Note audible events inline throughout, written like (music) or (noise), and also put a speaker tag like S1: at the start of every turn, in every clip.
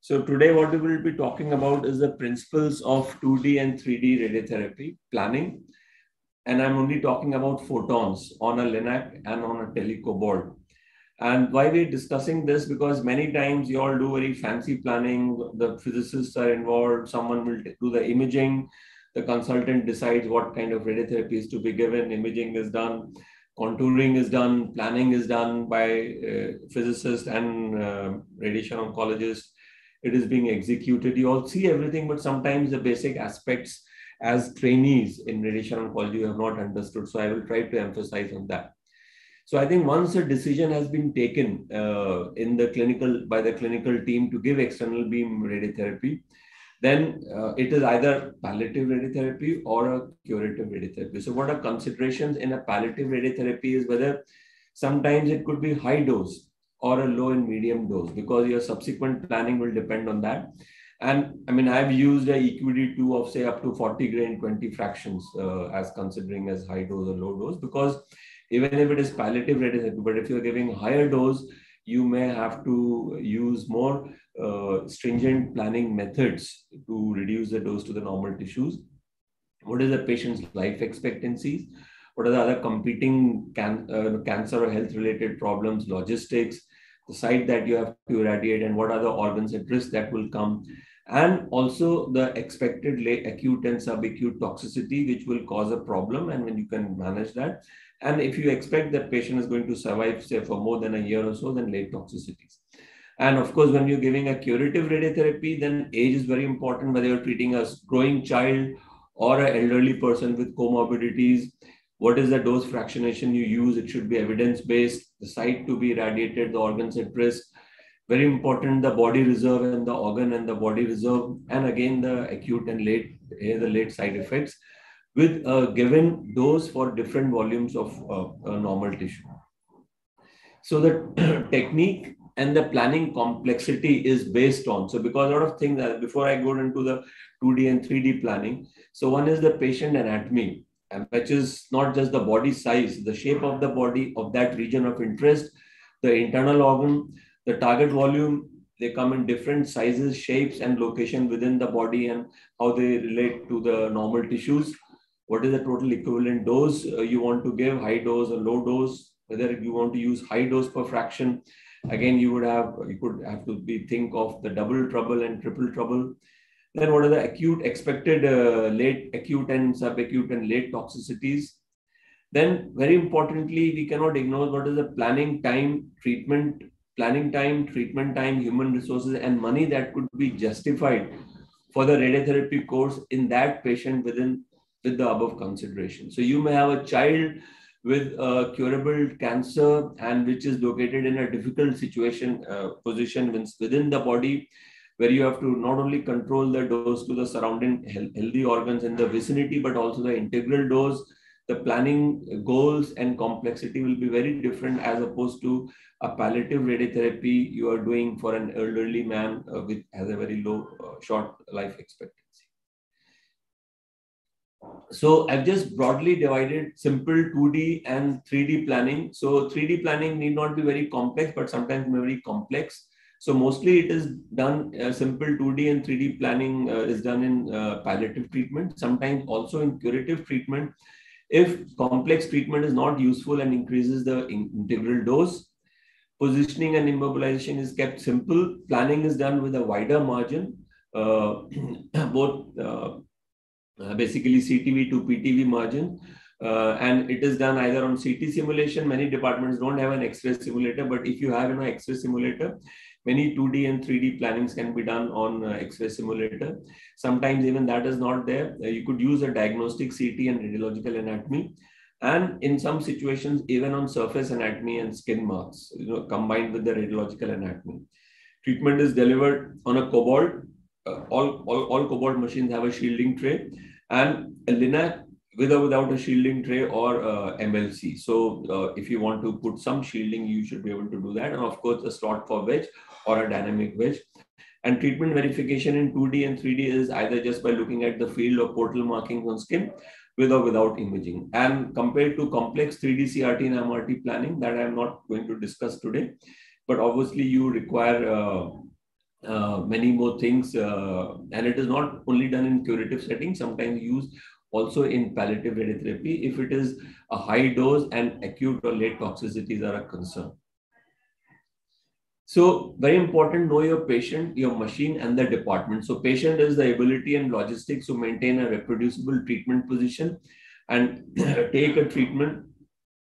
S1: So today what we will be talking about is the principles of 2D and 3D radiotherapy planning. And I'm only talking about photons on a LINAC and on a telecobalt. And why we're discussing this, because many times you all do very fancy planning, the physicists are involved, someone will do the imaging, the consultant decides what kind of radiotherapy is to be given, imaging is done, contouring is done, planning is done by uh, physicists and uh, radiation oncologists. It is being executed. You all see everything, but sometimes the basic aspects as trainees in radiation oncology you have not understood. So I will try to emphasize on that. So I think once a decision has been taken uh, in the clinical by the clinical team to give external beam radiotherapy, then uh, it is either palliative radiotherapy or a curative radiotherapy. So what are considerations in a palliative radiotherapy is whether sometimes it could be high dose or a low and medium dose because your subsequent planning will depend on that. And I mean, I've used a EQD2 of say up to 40 gray in 20 fractions uh, as considering as high dose or low dose because even if it is palliative radiotherapy, but if you're giving higher dose, you may have to use more uh, stringent planning methods to reduce the dose to the normal tissues. What is the patient's life expectancies? What are the other competing can, uh, cancer or health related problems, logistics, the site that you have to irradiate, and what are the organs at risk that will come? And also the expected acute and subacute toxicity, which will cause a problem, and when you can manage that. And if you expect that patient is going to survive, say, for more than a year or so, then late toxicities. And of course, when you're giving a curative radiotherapy, then age is very important, whether you're treating a growing child or an elderly person with comorbidities. What is the dose fractionation you use? It should be evidence-based, the site to be irradiated, the organs at risk. Very important, the body reserve and the organ and the body reserve. And again, the acute and late, the late side effects with a given dose for different volumes of uh, normal tissue. So the (clears throat) technique and the planning complexity is based on. So because a lot of things that before I go into the 2D and 3D planning. So one is the patient anatomy, which is not just the body size, the shape of the body of that region of interest, the internal organ, the target volume, they come in different sizes, shapes, and location within the body and how they relate to the normal tissues. What is the total equivalent dose uh, you want to give, high dose or low dose, whether you want to use high dose per fraction, Again, you would have you could have to be think of the double trouble and triple trouble. Then what are the acute expected uh, late acute and subacute and late toxicities? Then very importantly, we cannot ignore what is the planning time, treatment, planning time, treatment time, human resources, and money that could be justified for the radiotherapy course in that patient within with the above consideration. So you may have a child with a curable cancer and which is located in a difficult situation uh, position within the body where you have to not only control the dose to the surrounding healthy organs in the vicinity but also the integral dose the planning goals and complexity will be very different as opposed to a palliative radiotherapy you are doing for an elderly man uh, with has a very low uh, short life expectancy so I've just broadly divided simple 2D and 3D planning. So 3D planning need not be very complex, but sometimes very complex. So mostly it is done uh, simple 2D and 3D planning uh, is done in uh, palliative treatment, sometimes also in curative treatment. If complex treatment is not useful and increases the in integral dose, positioning and immobilization is kept simple. Planning is done with a wider margin. Uh, (clears throat) both uh, basically CTV to PTV margin. Uh, and it is done either on CT simulation. Many departments don't have an X-ray simulator, but if you have an X-ray simulator, many 2D and 3D plannings can be done on uh, X-ray simulator. Sometimes even that is not there. Uh, you could use a diagnostic CT and radiological anatomy. And in some situations, even on surface anatomy and skin marks, you know, combined with the radiological anatomy. Treatment is delivered on a cobalt. Uh, all, all, all cobalt machines have a shielding tray and LINAC with or without a shielding tray or uh, MLC. So uh, if you want to put some shielding, you should be able to do that. And of course, a slot for wedge or a dynamic wedge. And treatment verification in 2D and 3D is either just by looking at the field or portal markings on skin with or without imaging. And compared to complex 3D CRT and IMRT planning that I'm not going to discuss today, but obviously you require uh, uh, many more things. Uh, and it is not only done in curative settings, sometimes used also in palliative radiotherapy if it is a high dose and acute or late toxicities are a concern. So very important, know your patient, your machine and the department. So patient is the ability and logistics to maintain a reproducible treatment position and (clears throat) take a treatment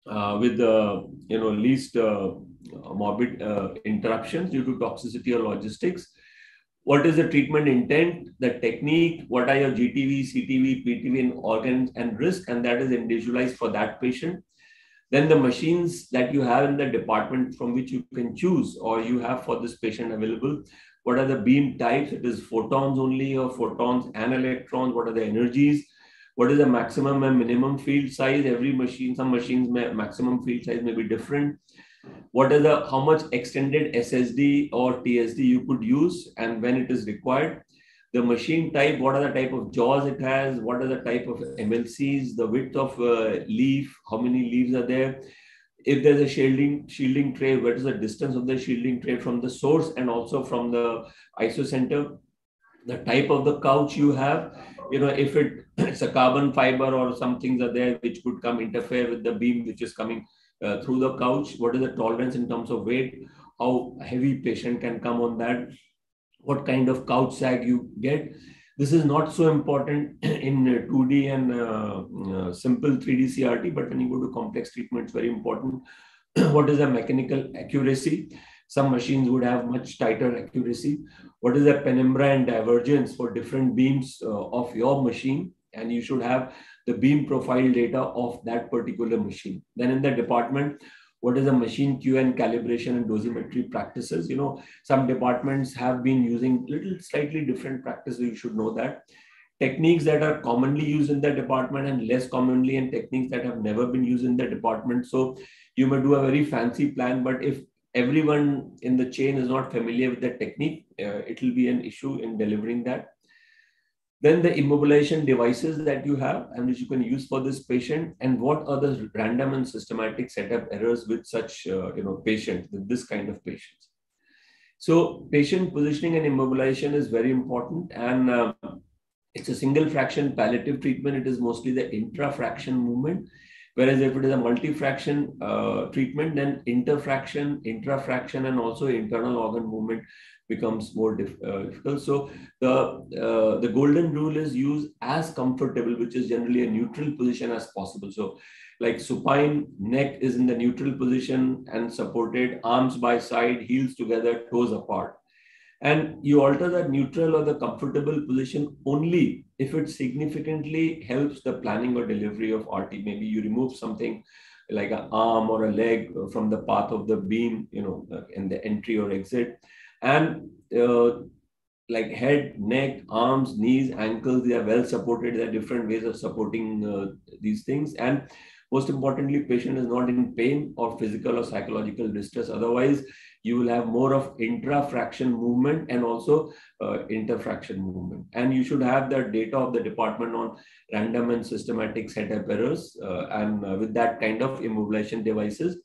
S1: uh, with the you know least uh, morbid uh, interruptions due to toxicity or logistics. What is the treatment intent, the technique, what are your GTV, CTV, PTV, and organs and risk, and that is individualized for that patient. Then the machines that you have in the department from which you can choose or you have for this patient available. What are the beam types? It is photons only or photons and electrons. What are the energies? What is the maximum and minimum field size? Every machine, some machines may maximum field size may be different. What is the how much extended SSD or TSD you could use and when it is required? the machine type, what are the type of jaws it has, what are the type of MLCs, the width of uh, leaf, how many leaves are there. If there's a shielding shielding tray, what is the distance of the shielding tray from the source and also from the ISO center, the type of the couch you have, you know, if it, (coughs) it's a carbon fiber or some things are there which could come interfere with the beam which is coming uh, through the couch, what is the tolerance in terms of weight, how heavy patient can come on that what kind of couch sag you get. This is not so important (clears throat) in 2D and uh, uh, simple 3D CRT, but when you go to complex treatment, it's very important. (clears throat) what is the mechanical accuracy? Some machines would have much tighter accuracy. What is the penumbra and divergence for different beams uh, of your machine? And you should have the beam profile data of that particular machine. Then in the department, what is the machine Q and calibration and dosimetry practices. You know, some departments have been using little slightly different practices. You should know that. Techniques that are commonly used in the department and less commonly and techniques that have never been used in the department. So you may do a very fancy plan, but if everyone in the chain is not familiar with the technique, uh, it will be an issue in delivering that. Then the immobilization devices that you have and which you can use for this patient and what are the random and systematic setup errors with such uh, you know patients, with this kind of patients. So patient positioning and immobilization is very important and uh, it's a single fraction palliative treatment. It is mostly the intrafraction movement. Whereas if it is a multi-fraction uh, treatment, then interfraction, intrafraction, and also internal organ movement becomes more dif- uh, difficult. So the uh, the golden rule is use as comfortable, which is generally a neutral position as possible. So like supine neck is in the neutral position and supported, arms by side, heels together, toes apart. And you alter that neutral or the comfortable position only if it significantly helps the planning or delivery of RT. Maybe you remove something like an arm or a leg from the path of the beam, you know, in the entry or exit and uh, like head, neck, arms, knees, ankles, they are well supported. There are different ways of supporting uh, these things. And most importantly, patient is not in pain or physical or psychological distress. Otherwise, you will have more of intrafraction movement and also uh, interfraction movement. And you should have the data of the department on random and systematic setup errors uh, and uh, with that kind of immobilization devices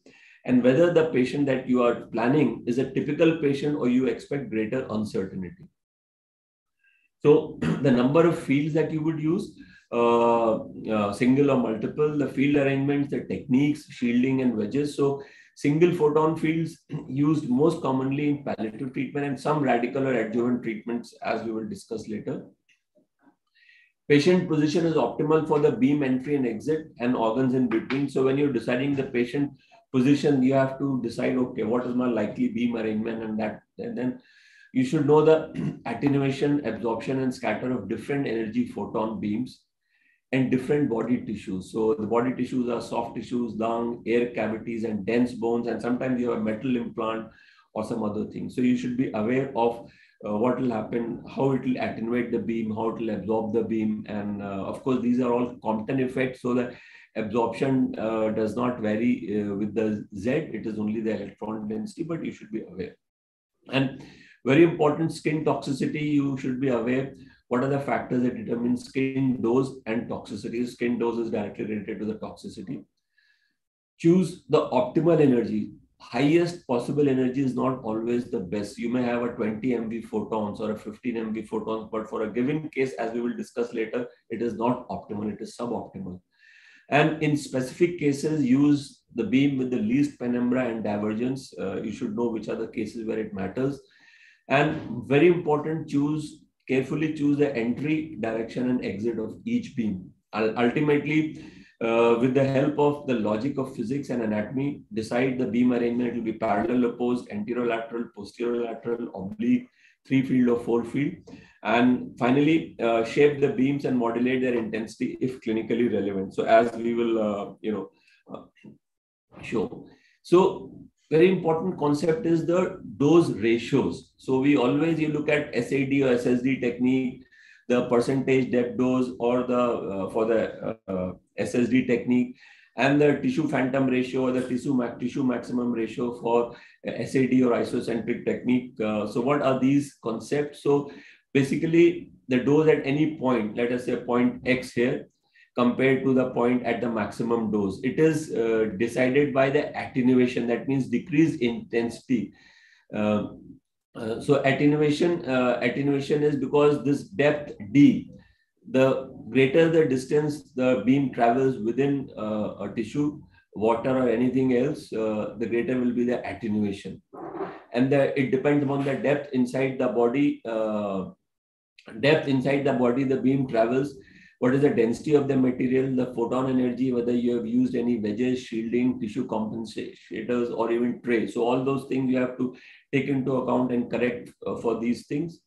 S1: and whether the patient that you are planning is a typical patient or you expect greater uncertainty. So (clears throat) the number of fields that you would use, uh, uh, single or multiple, the field arrangements, the techniques, shielding and wedges. So single photon fields (clears throat) used most commonly in palliative treatment and some radical or adjuvant treatments as we will discuss later. Patient position is optimal for the beam entry and exit and organs in between. So when you're deciding the patient position, you have to decide, okay, what is my likely beam arrangement and that, and then you should know the (clears throat) attenuation, absorption, and scatter of different energy photon beams and different body tissues. So the body tissues are soft tissues, lung, air cavities, and dense bones, and sometimes you have a metal implant or some other thing. So you should be aware of uh, what will happen, how it will attenuate the beam, how it will absorb the beam. And uh, of course, these are all Compton effects. So that absorption uh, does not vary uh, with the Z, it is only the electron density, but you should be aware. And very important skin toxicity, you should be aware what are the factors that determine skin dose and toxicity. Skin dose is directly related to the toxicity. Choose the optimal energy. highest possible energy is not always the best. You may have a 20 MV photons or a 15 MV photons, but for a given case, as we will discuss later, it is not optimal, it is suboptimal. And in specific cases, use the beam with the least penumbra and divergence. Uh, you should know which are the cases where it matters. And very important, choose carefully choose the entry direction and exit of each beam. Ultimately, uh, with the help of the logic of physics and anatomy, decide the beam arrangement. It will be parallel opposed, anterolateral, posterolateral, oblique, three field or four field. And finally, uh, shape the beams and modulate their intensity if clinically relevant. So as we will, uh, you know, uh, show. So very important concept is the dose ratios. So we always, you look at SAD or SSD technique, the percentage depth dose or the, uh, for the uh, SSD technique and the tissue phantom ratio or the tissue, ma tissue maximum ratio for SAD or isocentric technique. So what are these concepts? So basically the dose at any point, let us say point X here, compared to the point at the maximum dose. It is uh, decided by the attenuation, that means decreased intensity. Uh, uh, so attenuation, uh, attenuation is because this depth D, the greater the distance the beam travels within uh, a tissue, water or anything else, uh, the greater will be the attenuation. And the, it depends upon the depth inside the body, depth inside the body the beam travels what is the density of the material, the photon energy, whether you have used any wedges, shielding, tissue compensators, or even tray. So all those things you have to take into account and correct uh, for these things.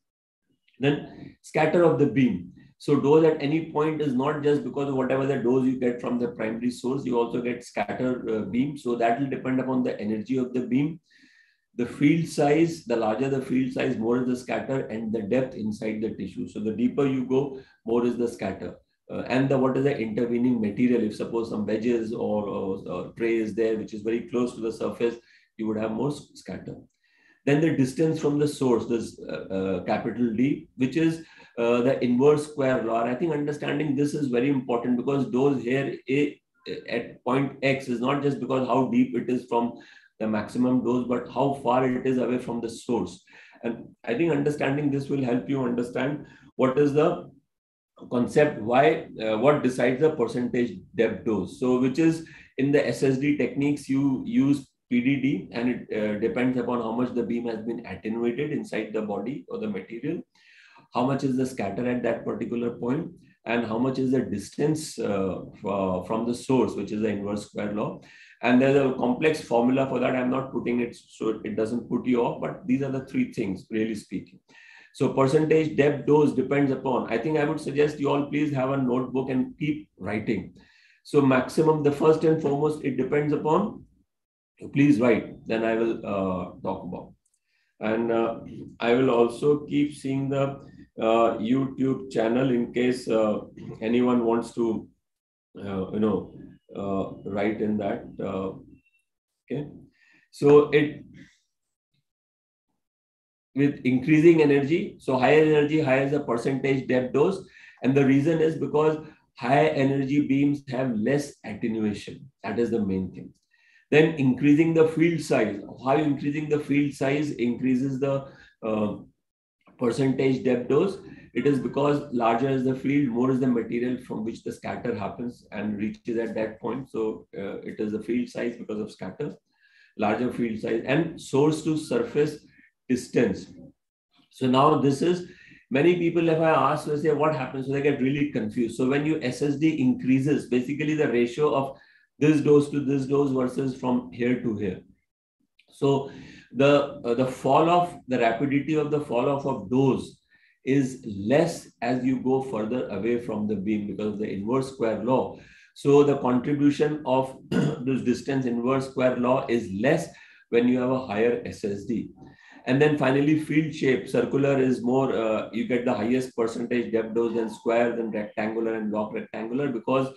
S1: Then scatter of the beam. So dose at any point is not just because whatever the dose you get from the primary source, you also get scatter uh, beam. So that will depend upon the energy of the beam. The field size, the larger the field size, more is the scatter and the depth inside the tissue. So the deeper you go, more is the scatter. Uh, and the what is the intervening material? If suppose some wedges or, or, or, tray is there which is very close to the surface you would have more scatter. Then the distance from the source this uh, uh, capital d which is uh, the inverse square law. I think understanding this is very important because those here a, at point x is not just because how deep it is from the maximum dose but how far it is away from the source. And i think understanding this will help you understand what is the concept why uh, what decides the percentage depth dose. So which is in the ssd techniques you use pdd and it uh, depends upon how much the beam has been attenuated inside the body or the material how much is the scatter at that particular point and how much is the distance uh, from the source which is the inverse square law and there's a complex formula for that i'm not putting it so it doesn't put you off but these are the three things really speaking so percentage depth dose depends upon, I think I would suggest you all please have a notebook and keep writing. So maximum, the first and foremost, it depends upon, please write, then I will uh, talk about. And uh, I will also keep seeing the uh, YouTube channel in case uh, anyone wants to, uh, you know, uh, write in that. okay. So it with increasing energy. So higher energy, higher the percentage depth dose. And the reason is because higher energy beams have less attenuation. That is the main thing. Then increasing the field size. How increasing the field size increases the uh, percentage depth dose. It is because larger is the field, more is the material from which the scatter happens and reaches at that point. So uh, it is the field size because of scatter, larger field size and source to surface distance. So now this is, many people if I ask, they say what happens, so they get really confused. So when your SSD increases, basically the ratio of this dose to this dose versus from here to here. So the, uh, the fall off, the rapidity of the fall off of dose is less as you go further away from the beam because of the inverse square law. So the contribution of (clears throat) this distance inverse square law is less when you have a higher SSD. And then finally, field shape. Circular is more, uh, you get the highest percentage depth dose than square, than rectangular and block rectangular because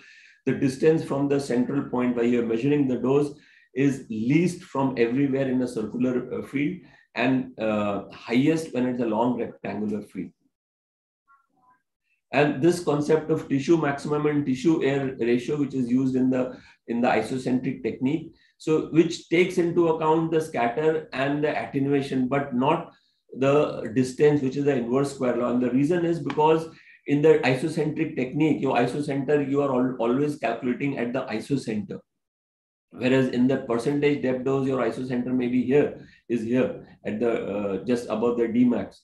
S1: the distance from the central point where you're measuring the dose is least from everywhere in a circular uh, field and uh, highest when it's a long rectangular field. And this concept of tissue maximum and tissue air ratio, which is used in the in the isocentric technique, So which takes into account the scatter and the attenuation, but not the distance, which is the inverse square law. And the reason is because in the isocentric technique, your isocenter, you are always calculating at the isocenter. Whereas in the percentage depth dose, your isocenter may be here, is here at the uh, just above the D max.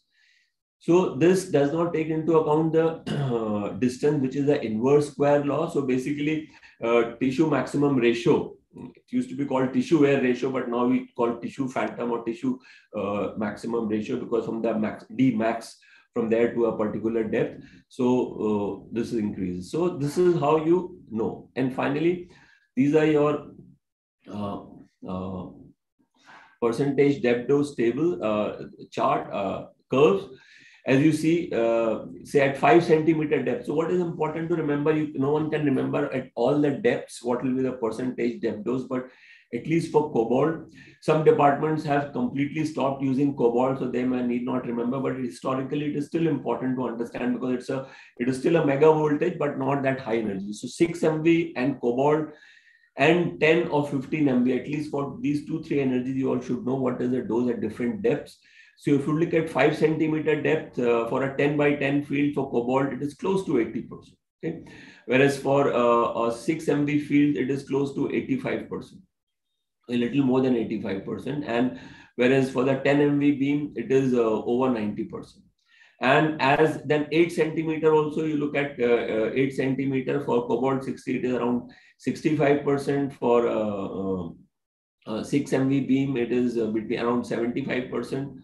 S1: So this does not take into account the (clears throat) distance, which is the inverse square law. So basically, uh, tissue maximum ratio. It used to be called tissue air ratio, but now we call tissue phantom or tissue uh, maximum ratio because from the max D max from there to a particular depth. So uh, this increases. So this is how you know. And finally, these are your uh, uh, percentage depth dose table uh, chart curves as you see, uh, say at five centimeter depth. So what is important to remember, you, no one can remember at all the depths, what will be the percentage depth dose, but at least for cobalt, some departments have completely stopped using cobalt, so they may need not remember, but historically it is still important to understand because it's a, it is still a mega voltage, but not that high energy. So 6 MV and cobalt and 10 or 15 MV, at least for these two, three energies, you all should know what is the dose at different depths. So if you look at 5 centimeter depth uh, for a 10 by 10 field for cobalt, it is close to 80%. Okay? Whereas for uh, a 6 MV field, it is close to 85%, a little more than 85%. And whereas for the 10 MV beam, it is uh, over 90%. And as then 8 centimeter also, you look at uh, uh, 8 centimeter for cobalt 60, it is around 65% for uh, uh, 6 MV beam, it is between around 75%.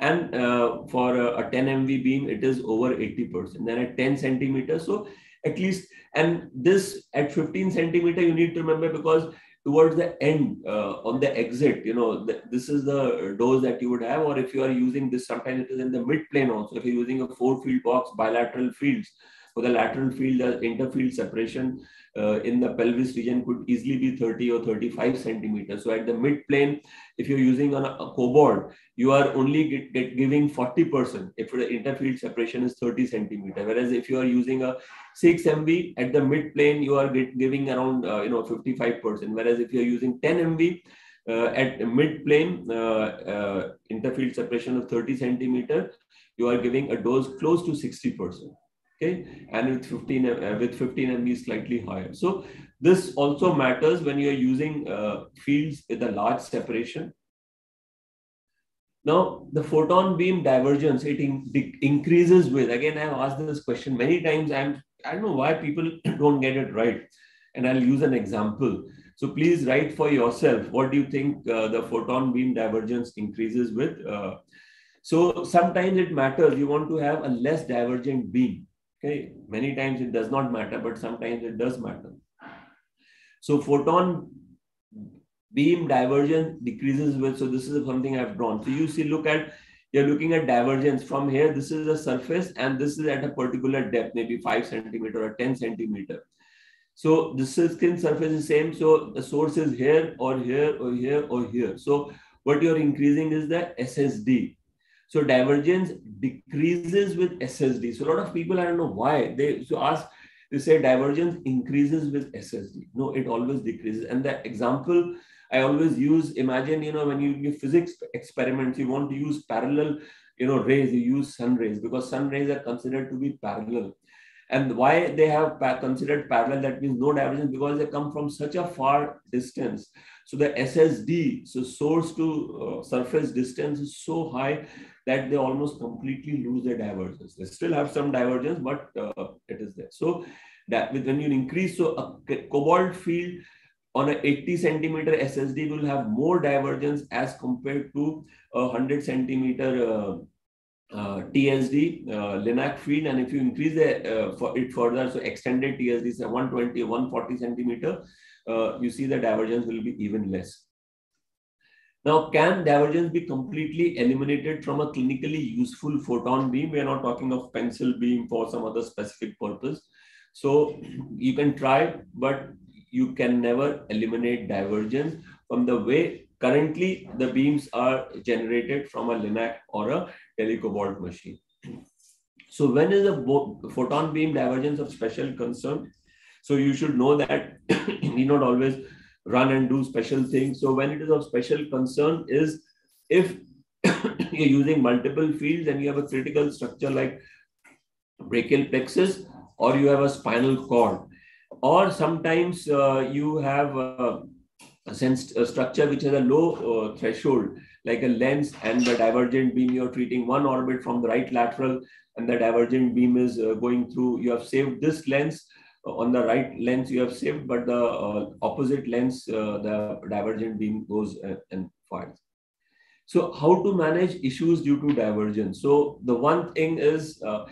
S1: And uh, for a, a 10 MV beam, it is over 80%. Then at 10 centimeters, so at least, and this at 15 centimeter, you need to remember because towards the end uh, on the exit, you know, this is the dose that you would have, or if you are using this, sometimes it is in the mid plane also. If you're using a four field box, bilateral fields, for the lateral field, the interfield separation uh, in the pelvis region could easily be 30 or 35 centimeters. So at the mid plane, if you're using on a, a cobalt, you are only get, get giving 40% if the interfield separation is 30 centimeter. Whereas if you are using a 6 MV at the mid plane, you are get, giving around uh, you know 55%. Whereas if you're using 10 MV, uh, at mid plane uh, uh, interfield separation of 30 centimeter, you are giving a dose close to 60% okay? And with 15 uh, with 15 mv slightly higher. So this also matters when you're using uh, fields with a large separation. Now the photon beam divergence it in, increases with again i've asked this question many times i'm i don't know why people (clears throat) don't get it right. And i'll use an example. So please write for yourself what do you think uh, the photon beam divergence increases with uh, so sometimes it matters. You want to have a less divergent beam Okay, many times it does not matter, but sometimes it does matter. So photon beam divergence decreases with, so this is something I've drawn. So you see, look at, you're looking at divergence from here. This is a surface and this is at a particular depth, maybe five centimeter or 10 centimeter. So this is skin surface is same. So the source is here or here or here or here. So what you're increasing is the SSD. So divergence decreases with SSD. So a lot of people, I don't know why, they so ask, they say divergence increases with SSD. No, it always decreases. And the example I always use, imagine, you know, when you do physics experiments, you want to use parallel, you know, rays, you use sun rays because sun rays are considered to be parallel. And why they have considered parallel, that means no divergence, because they come from such a far distance. So the SSD, so source to uh, surface distance is so high that they almost completely lose their divergence. They still have some divergence, but uh, it is there. So that with when you increase, so a cobalt field on a 80 centimeter SSD will have more divergence as compared to a 100 centimeter uh, uh, TSD uh, LINAC field. And if you increase the, uh, for it further, so extended TSD, say 120, 140 centimeter, uh, you see the divergence will be even less. Now, can divergence be completely eliminated from a clinically useful photon beam? We are not talking of pencil beam for some other specific purpose. So you can try, but you can never eliminate divergence from the way currently the beams are generated from a LINAC or a telecobalt machine. So when is a photon beam divergence of special concern? So you should know that (coughs) you need not always run and do special things. So when it is of special concern is if (coughs) you're using multiple fields and you have a critical structure like brachial plexus or you have a spinal cord or sometimes uh, you have a, a, sense, a structure which has a low uh, threshold like a lens and the divergent beam you're treating one orbit from the right lateral and the divergent beam is uh, going through you have saved this lens on the right lens you have saved but the uh, opposite lens uh, the divergent beam goes and fires so how to manage issues due to divergence? So the one thing is uh,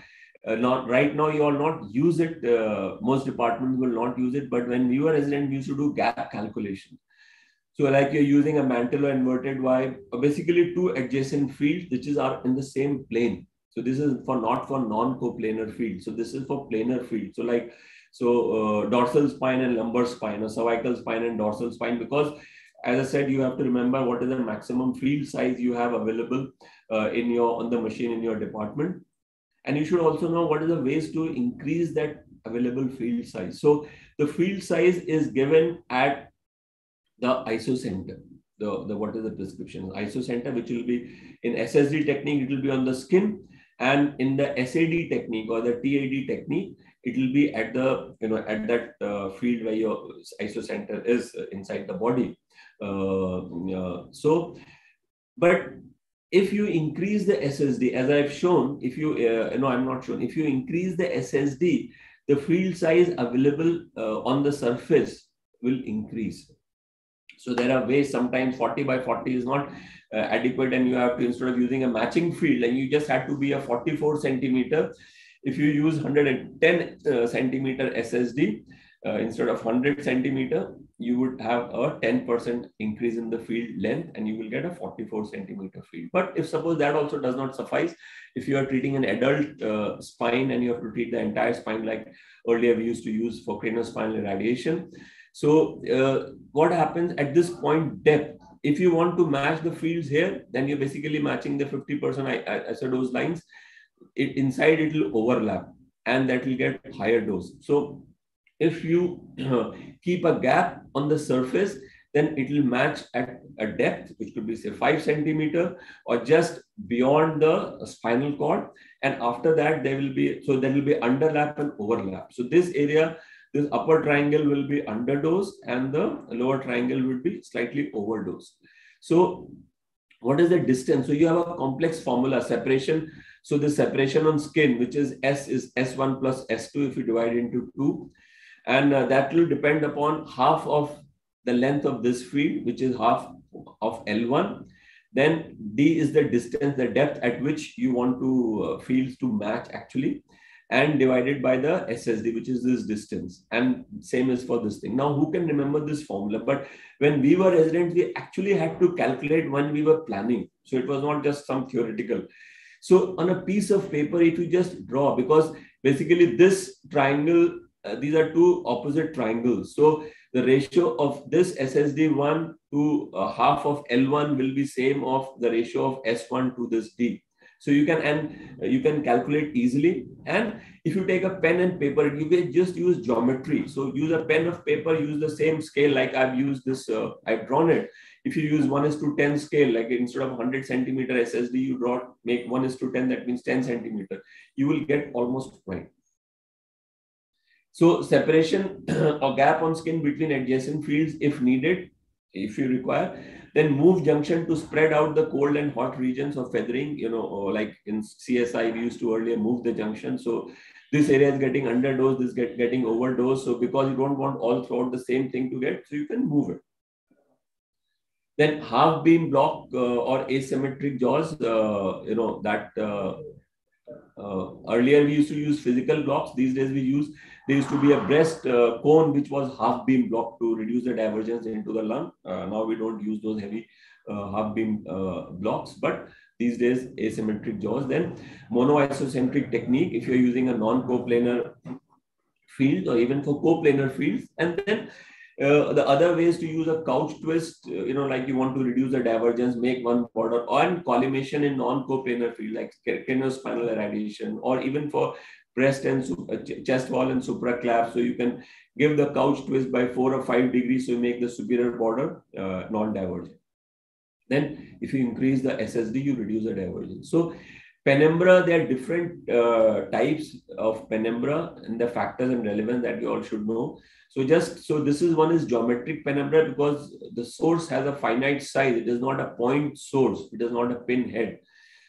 S1: not right now you will not use it uh, most departments will not use it but when we were resident we used to do gap calculation. So like you're using a mantle or inverted y uh, basically two adjacent fields which is are in the same plane. So this is for not for non-coplanar field. So this is for planar field. So like so uh, dorsal spine and lumbar spine or cervical spine and dorsal spine because as I said, you have to remember what is the maximum field size you have available uh, in your on the machine in your department. And you should also know what are the ways to increase that available field size. So the field size is given at the ISO center. The, the what is the prescription? ISO center, which will be in SSD technique, it will be on the skin. And in the SAD technique or the TAD technique, it will be at the you know at that uh, field where your isocenter is inside the body. Uh, uh, so, but if you increase the SSD, as I've shown, if you, uh, no, I'm not shown, if you increase the SSD, the field size available uh, on the surface will increase. So there are ways, sometimes 40 by 40 is not uh, adequate and you have to, instead of using a matching field, and you just had to be a 44 centimeter, if you use 110 uh, centimeter SSD, uh, instead of 100 centimeter, you would have a 10% increase in the field length and you will get a 44 centimeter field. But if suppose that also does not suffice, if you are treating an adult uh, spine and you have to treat the entire spine like earlier we used to use for craniospinal irradiation. So uh, what happens at this point depth, if you want to match the fields here, then you're basically matching the 50% isodose lines. It, inside it will overlap and that will get higher dose. So if you (clears throat) keep a gap on the surface, then it will match at a depth, which could be say five centimeter or just beyond the spinal cord. And after that, there will be, so there will be underlap and overlap. So this area, this upper triangle will be underdose and the lower triangle will be slightly overdose. So what is the distance? So you have a complex formula separation. So the separation on skin, which is S is S1 plus S2 if you divide into two. And uh, that will depend upon half of the length of this field, which is half of L1. Then D is the distance, the depth at which you want to uh, fields to match actually, and divided by the SSD, which is this distance. And same is for this thing. Now, who can remember this formula? But when we were residents, we actually had to calculate when we were planning. So it was not just some theoretical. So on a piece of paper, if you just draw, because basically this triangle uh, these are two opposite triangles. So the ratio of this SSD1 to uh, half of L1 will be same of the ratio of S1 to this D. So you can and you can calculate easily. And if you take a pen and paper, you can just use geometry. So use a pen of paper, use the same scale like I've used this, uh, I've drawn it. If you use 1 is to 10 scale, like instead of 100 centimeter SSD, you draw, make 1 is to 10, that means 10 centimeter. You will get almost right. So separation (clears throat) or gap on skin between adjacent fields if needed, if you require, then move junction to spread out the cold and hot regions of feathering, you know, like in CSI, we used to earlier move the junction. So this area is getting underdosed, this get getting overdosed. So because you don't want all throughout the same thing to get, so you can move it. Then half beam block uh, or asymmetric jaws, uh, you know, that uh, uh, earlier we used to use physical blocks. These days we use there used to be a breast uh, cone which was half beam block to reduce the divergence into the lung. Uh, now we don't use those heavy uh, half beam uh, blocks, but these days asymmetric jaws. Then monoisocentric technique if you're using a non-coplanar field or even for coplanar fields. And then uh, the other way is to use a couch twist, uh, you know, like you want to reduce the divergence, make one border, or collimation in non-coplanar field, like craniospinal irradiation, or even for breast and uh, chest wall and supraclav. So you can give the couch twist by four or five degrees, so you make the superior border uh, non-divergent. Then if you increase the SSD, you reduce the divergence. So penumbra, there are different uh, types of penumbra and the factors and relevance that you all should know. So just so this is one is geometric penumbra because the source has a finite size. It is not a point source. It is not a pin head.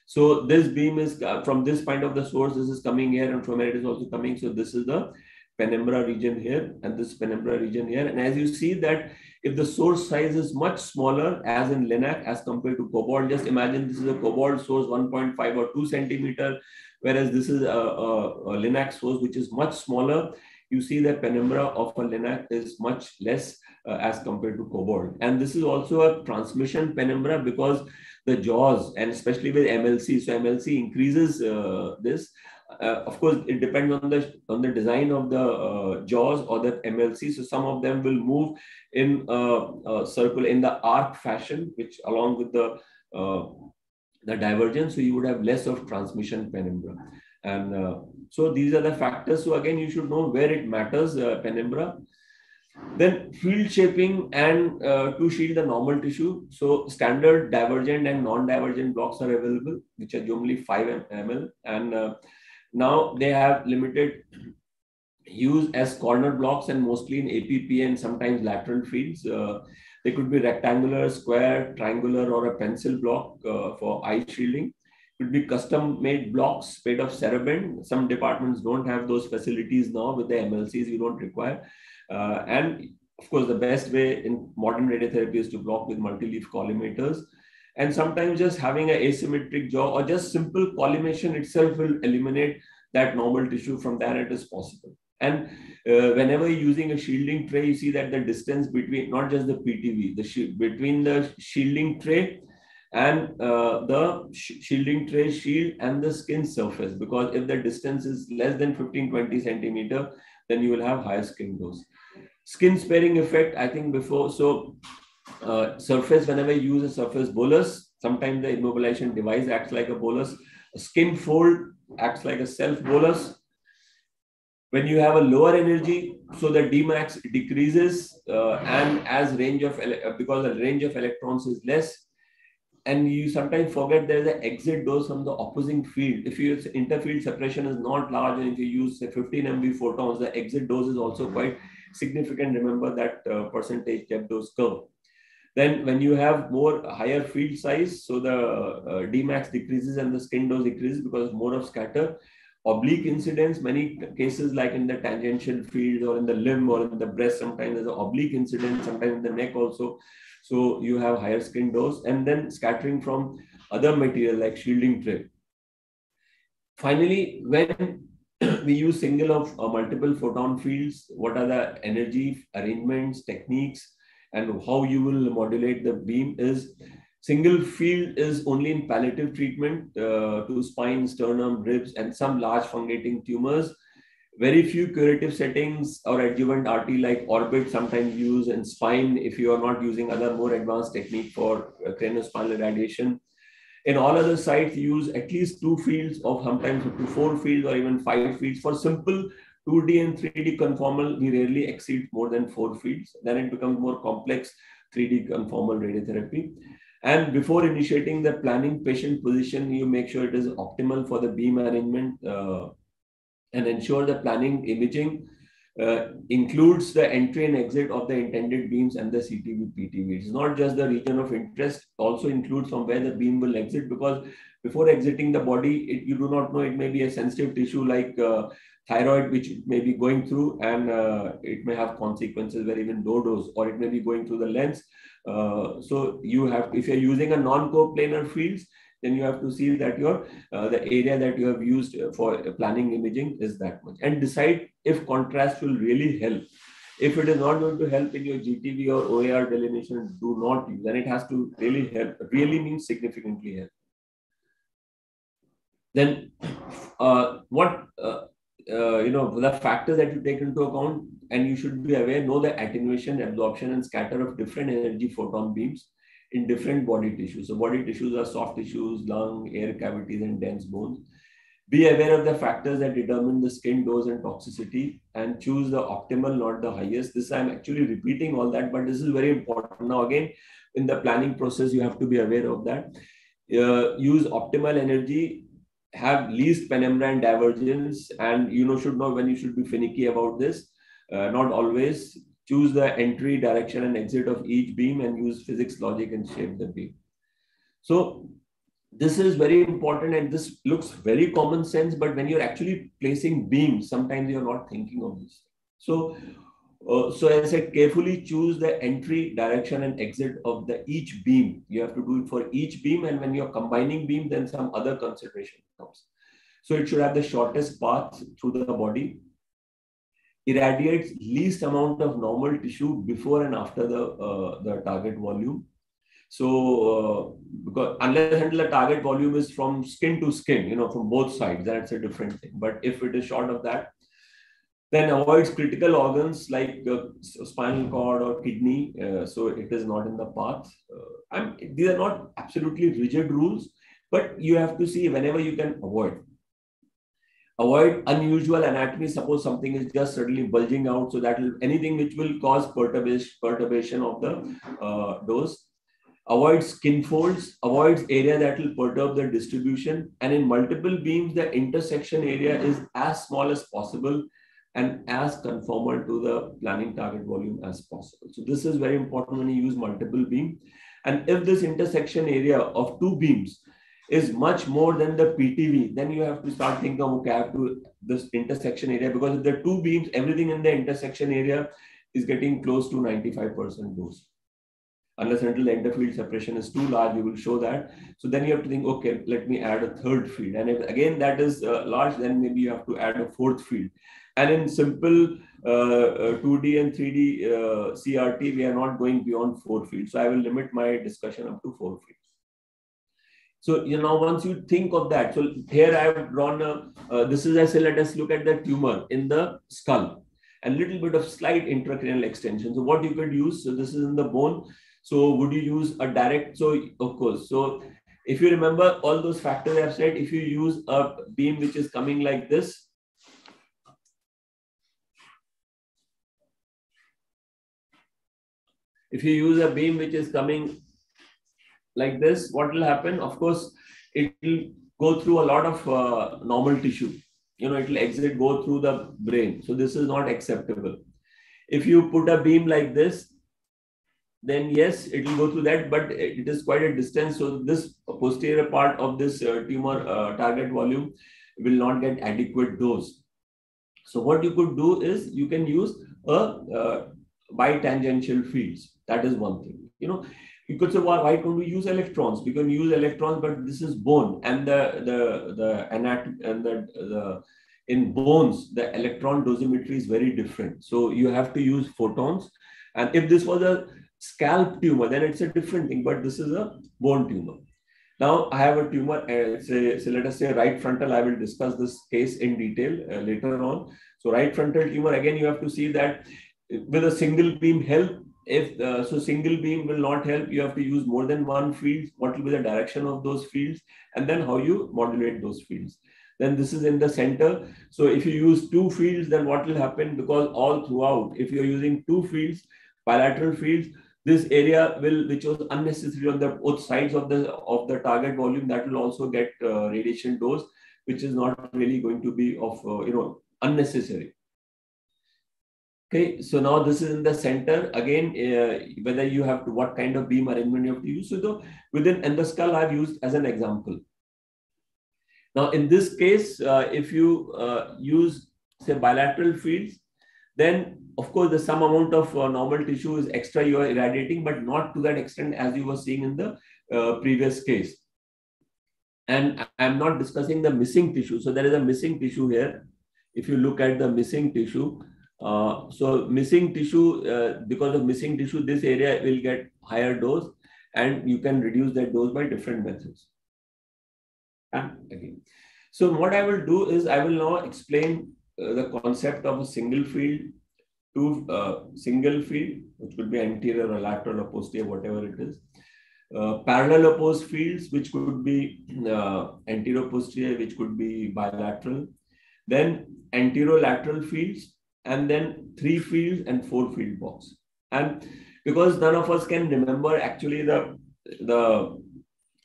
S1: So this beam is uh, from this point of the source. This is coming here, and from here it is also coming. So this is the penumbra region here, and this penumbra region here. And as you see that if the source size is much smaller, as in LINAC, as compared to cobalt, just imagine this is a cobalt source 1.5 or 2 centimeter, whereas this is a, a, a LINAC source which is much smaller you see that penumbra of a LINAC is much less uh, as compared to cobalt. And this is also a transmission penumbra because the jaws and especially with MLC, so MLC increases uh, this. Uh, of course, it depends on the on the design of the uh, jaws or the MLC. So some of them will move in a, a circle in the arc fashion, which along with the uh, the divergence, so you would have less of transmission penumbra. And uh, so these are the factors. So again, you should know where it matters, uh, penumbra. Then field shaping and uh, to shield the normal tissue. So standard divergent and non-divergent blocks are available, which are generally 5 ml. And uh, now they have limited use as corner blocks and mostly in APP and sometimes lateral fields. Uh, they could be rectangular, square, triangular, or a pencil block uh, for eye shielding could be custom made blocks made of Cerrobend. Some departments don't have those facilities now with the MLCs you don't require. Uh, and of course, the best way in modern radiotherapy is to block with multi-leaf collimators. And sometimes just having an asymmetric jaw or just simple collimation itself will eliminate that normal tissue from there it is possible. And uh, whenever you're using a shielding tray, you see that the distance between not just the PTV, the between the shielding tray and uh, the sh shielding tray shield and the skin surface because if the distance is less than 15 20 centimeter then you will have higher skin dose skin sparing effect i think before. So uh, surface whenever you use a surface bolus sometimes the immobilization device acts like a bolus. A skin fold acts like a self bolus. When you have a lower energy so the dmax decreases uh, and as range of because the range of electrons is less and you sometimes forget there is an exit dose from the opposing field. If your interfield separation is not large and if you use say 15 MV photons, the exit dose is also quite significant. Remember that uh, percentage depth curve. Then when you have more higher field size, so the uh, Dmax decreases and the skin dose decreases because more of scatter. Oblique incidence, many cases like in the tangential field or in the limb or in the breast, sometimes there's an oblique incidence, sometimes in the neck also. So you have higher skin dose and then scattering from other material like shielding tray. Finally, when we use single of uh, multiple photon fields, what are the energy arrangements, techniques, and how you will modulate the beam is single field is only in palliative treatment uh, to spine, sternum, ribs, and some large fungating tumors very few curative settings or adjuvant RT like orbit sometimes use in spine if you are not using other more advanced technique for uh, craniospinal irradiation. In all other sites, use at least two fields or sometimes up to four fields or even five fields. For simple 2D and 3D conformal, we rarely exceed more than four fields. Then it becomes more complex 3D conformal radiotherapy. And before initiating the planning patient position, you make sure it is optimal for the beam arrangement uh, and ensure the planning imaging uh, includes the entry and exit of the intended beams and the CTV, PTV. It's not just the region of interest, also includes from where the beam will exit because before exiting the body, it, you do not know it may be a sensitive tissue like uh, thyroid, which may be going through and uh, it may have consequences where even low dose or it may be going through the lens. Uh, so you have, if you're using a non-coplanar fields, then you have to see that your uh, the area that you have used for planning imaging is that much and decide if contrast will really help if it is not going to help in your GTV or OAR delineation, do not use. Then it has to really help. Really means significantly help. Then, uh, what uh, uh, you know the factors that you take into account, and you should be aware. Know the attenuation, absorption, and scatter of different energy photon beams in different body tissues. So body tissues are soft tissues, lung, air cavities, and dense bones. Be aware of the factors that determine the skin dose and toxicity and choose the optimal, not the highest. This I'm actually repeating all that, but this is very important. Now, again, in the planning process, you have to be aware of that. Uh, use optimal energy, have least penumbra and divergence, and you know should know when you should be finicky about this. Uh, not always. Choose the entry, direction, and exit of each beam and use physics logic and shape the beam. So this is very important and this looks very common sense, but when you're actually placing beams, sometimes you're not thinking of this. So, uh, so as I said, carefully choose the entry, direction, and exit of the each beam. You have to do it for each beam, and when you're combining beam, then some other consideration comes. So it should have the shortest path through the body. Irradiates least amount of normal tissue before and after the uh, the target volume so uh, because unless until the target volume is from skin to skin, you know, from both sides, that's a different thing. But if it is short of that, then avoids critical organs like uh, spinal cord or kidney. Uh, so it is not in the path. Uh, these are not absolutely rigid rules, but you have to see whenever you can avoid. Avoid unusual anatomy. Suppose something is just suddenly bulging out, so that will anything which will cause perturbation, perturbation of the uh, dose avoids skin folds, avoids area that will perturb the distribution. And in multiple beams, the intersection area is as small as possible and as conformal to the planning target volume as possible. So this is very important when you use multiple beam. And if this intersection area of two beams is much more than the PTV, then you have to start thinking of, okay, I have to this intersection area because if there are two beams, everything in the intersection area is getting close to 95% dose unless until the interfield separation is too large, we will show that. So then you have to think, okay, let me add a third field. And if again that is uh, large, then maybe you have to add a fourth field. And in simple uh, 2D uh, and 3D uh, CRT, we are not going beyond four fields. So I will limit my discussion up to four fields. So, you know, once you think of that, so here I have drawn, a, uh, this is, I say, let us look at the tumor in the skull a little bit of slight intracranial extension. So what you could use, so this is in the bone. So would you use a direct? So of course. So if you remember all those factors I've said, if you use a beam which is coming like this, if you use a beam which is coming like this, what will happen? Of course, it will go through a lot of uh, normal tissue. You know, it will exit, go through the brain. So this is not acceptable. If you put a beam like this, then yes, it will go through that, but it is quite a distance. So this posterior part of this uh, tumor uh, target volume will not get adequate dose. So what you could do is you can use a uh, bitangential fields. That is one thing. You know, you could say, well, why don't we use electrons? We can use electrons, but this is bone, and the the the anatomy and the the in bones the electron dosimetry is very different. So you have to use photons. And if this was a scalp tumor, then it's a different thing, but this is a bone tumor. Now I have a tumor, uh, say, so let us say right frontal, I will discuss this case in detail uh, later on. So right frontal tumor, again, you have to see that with a single beam help, if uh, so single beam will not help, you have to use more than one field, what will be the direction of those fields, and then how you modulate those fields. Then this is in the center. So if you use two fields, then what will happen? Because all throughout, if you're using two fields, bilateral fields, this area will which was unnecessary on the both sides of the of the target volume that will also get uh, radiation dose which is not really going to be of uh, you know unnecessary okay so now this is in the center again uh, whether you have to what kind of beam arrangement you have to use so the, within endoskull i've used as an example now in this case uh, if you uh, use say bilateral fields then of course, the some amount of uh, normal tissue is extra you are irradiating, but not to that extent as you were seeing in the uh, previous case. And I'm not discussing the missing tissue. So there is a missing tissue here. If you look at the missing tissue, uh, so missing tissue, uh, because of missing tissue, this area will get higher dose and you can reduce that dose by different methods. And again, so what I will do is I will now explain uh, the concept of a single field two uh, single field, which could be anterior or lateral or posterior, whatever it is. uh, parallel opposed fields, which could be uh, anterior-posterior, which could be bilateral, then anterolateral fields, and then three fields and four field box. And because none of us can remember actually the, the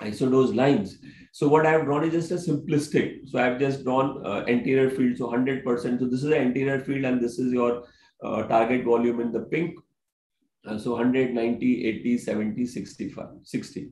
S1: isodose lines, so what I've drawn is just a simplistic. So I've just drawn uh, anterior field, so 100%. So this is the anterior field and this is your uh, target volume in the pink. Uh, so 190, 80, 70, 65, 60.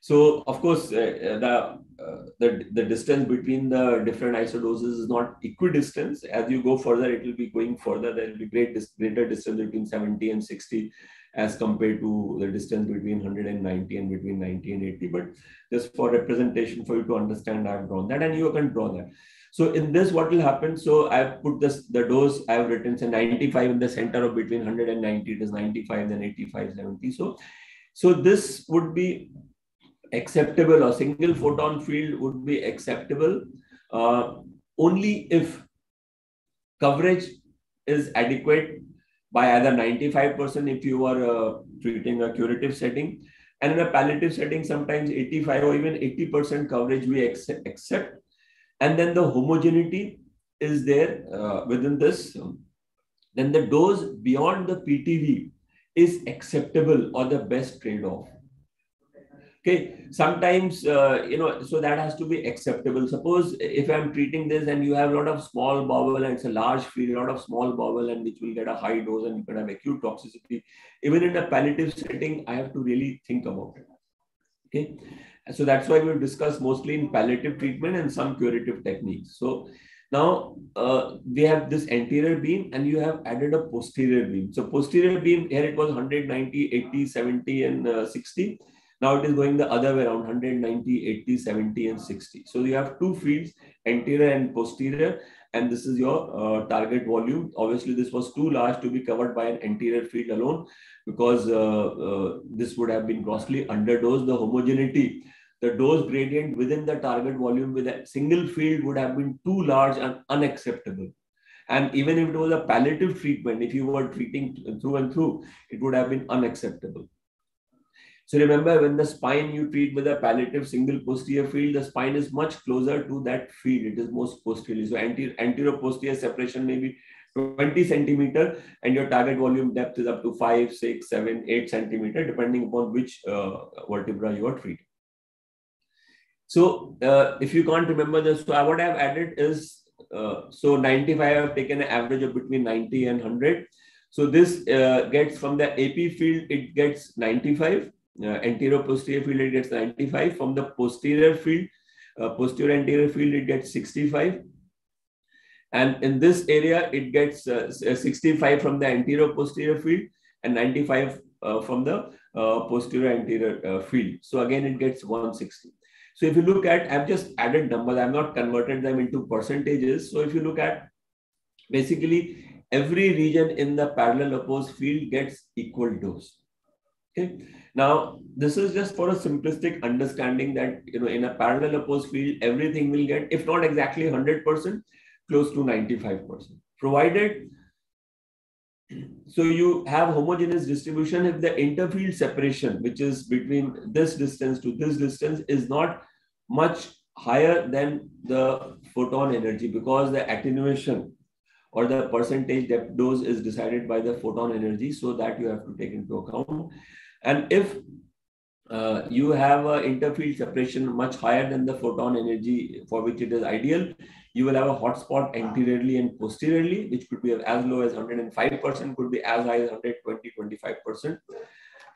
S1: So of course, uh, the, uh, the the distance between the different isodoses is not equidistant. As you go further, it will be going further. There will be great greater distance between 70 and 60 as compared to the distance between 190 and between 90 and 80. But just for representation for you to understand, I've drawn that and you can draw that. So in this, what will happen? So I've put this the dose I've written say 95 in the center of between 190, it is 95, then 85, 70. So, so this would be acceptable or single photon field would be acceptable uh, only if coverage is adequate by either 95% if you are uh, treating a curative setting and in a palliative setting sometimes 85 or even 80% coverage we accept, and then the homogeneity is there uh, within this, then the dose beyond the PTV is acceptable or the best trade-off. Okay, sometimes, uh, you know, so that has to be acceptable. Suppose if I'm treating this and you have a lot of small bowel and it's a large field, a lot of small bowel and which will get a high dose and you can have acute toxicity. Even in a palliative setting, I have to really think about it. Okay. So that's why we've discussed mostly in palliative treatment and some curative techniques. So now uh, we have this anterior beam and you have added a posterior beam. So posterior beam, here it was 190, 80, 70 and uh, 60. Now it is going the other way around 190, 80, 70 and 60. So you have two fields, anterior and posterior and this is your uh, target volume. Obviously, this was too large to be covered by an anterior field alone because uh, uh, this would have been grossly underdosed. The homogeneity the dose gradient within the target volume with a single field would have been too large and unacceptable. And even if it was a palliative treatment, if you were treating through and through, it would have been unacceptable. So remember, when the spine you treat with a palliative single posterior field, the spine is much closer to that field. It is most posteriorly. So anterior, anterior posterior separation may be 20 centimeter and your target volume depth is up to 5, 6, 7, 8 centimeter, depending upon which uh, vertebra you are treating. So uh, if you can't remember this, so what I've added is, uh, so 95, I've taken an average of between 90 and 100. So this uh, gets from the AP field, it gets 95. Uh, anterior posterior field, it gets 95. From the posterior field, uh, posterior anterior field, it gets 65. And in this area, it gets uh, 65 from the anterior posterior field and 95 from the posterior anterior field. So again, it gets 160. So if you look at, I've just added numbers, I've not converted them into percentages. So if you look at basically every region in the parallel opposed field gets equal dose. Okay. Now, this is just for a simplistic understanding that, you know, in a parallel opposed field, everything will get, if not exactly 100%, close to 95%. Provided, so you have homogeneous distribution if the interfield separation, which is between this distance to this distance, is not much higher than the photon energy because the attenuation or the percentage depth dose is decided by the photon energy so that you have to take into account and if uh, you have an interfield separation much higher than the photon energy for which it is ideal you will have a hotspot anteriorly and posteriorly which could be as low as 105% could be as high as 120 25%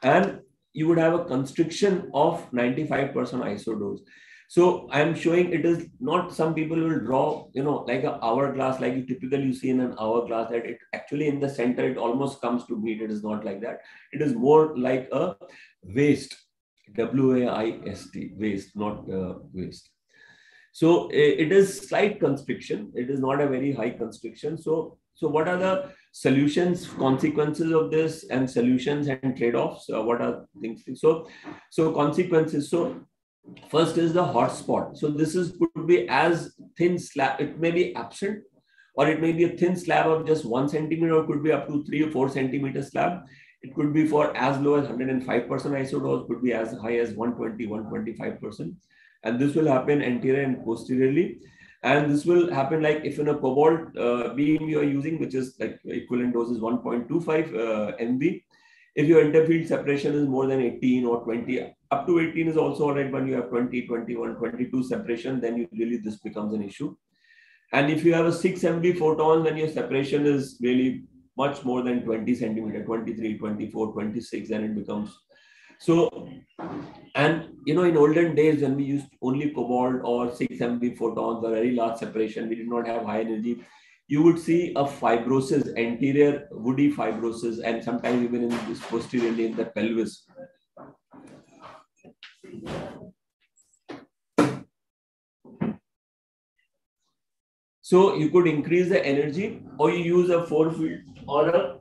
S1: and you would have a constriction of 95% isodose so I'm showing it is not some people will draw, you know, like an hourglass, like you typically you see in an hourglass that it actually in the center, it almost comes to meet. It is not like that. It is more like a waist, W-A-I-S-T, waist, not uh, waist. So it is slight constriction. It is not a very high constriction. So, so what are the solutions, consequences of this and solutions and trade-offs? Uh, what are things? So, so consequences. So First is the hotspot. So this is could be as thin slab. It may be absent, or it may be a thin slab of just one centimeter, or could be up to three or four centimeter slab. It could be for as low as 105% isodose, could be as high as 120, 125%. And this will happen anterior and posteriorly. And this will happen like if in a cobalt uh, beam you are using, which is like equivalent dose is 1.25 uh, MV. If your interfield separation is more than 18 or 20, up to 18 is also all right, but you have 20, 21, 22 separation, then you really this becomes an issue. And if you have a 6 MV photon, then your separation is really much more than 20 centimeter, 23, 24, 26, then it becomes so. And you know, in olden days when we used only cobalt or 6 MV photons, a very large separation, we did not have high energy. You would see a fibrosis, anterior woody fibrosis, and sometimes even in this posteriorly in the pelvis. So you could increase the energy or you use a four field or a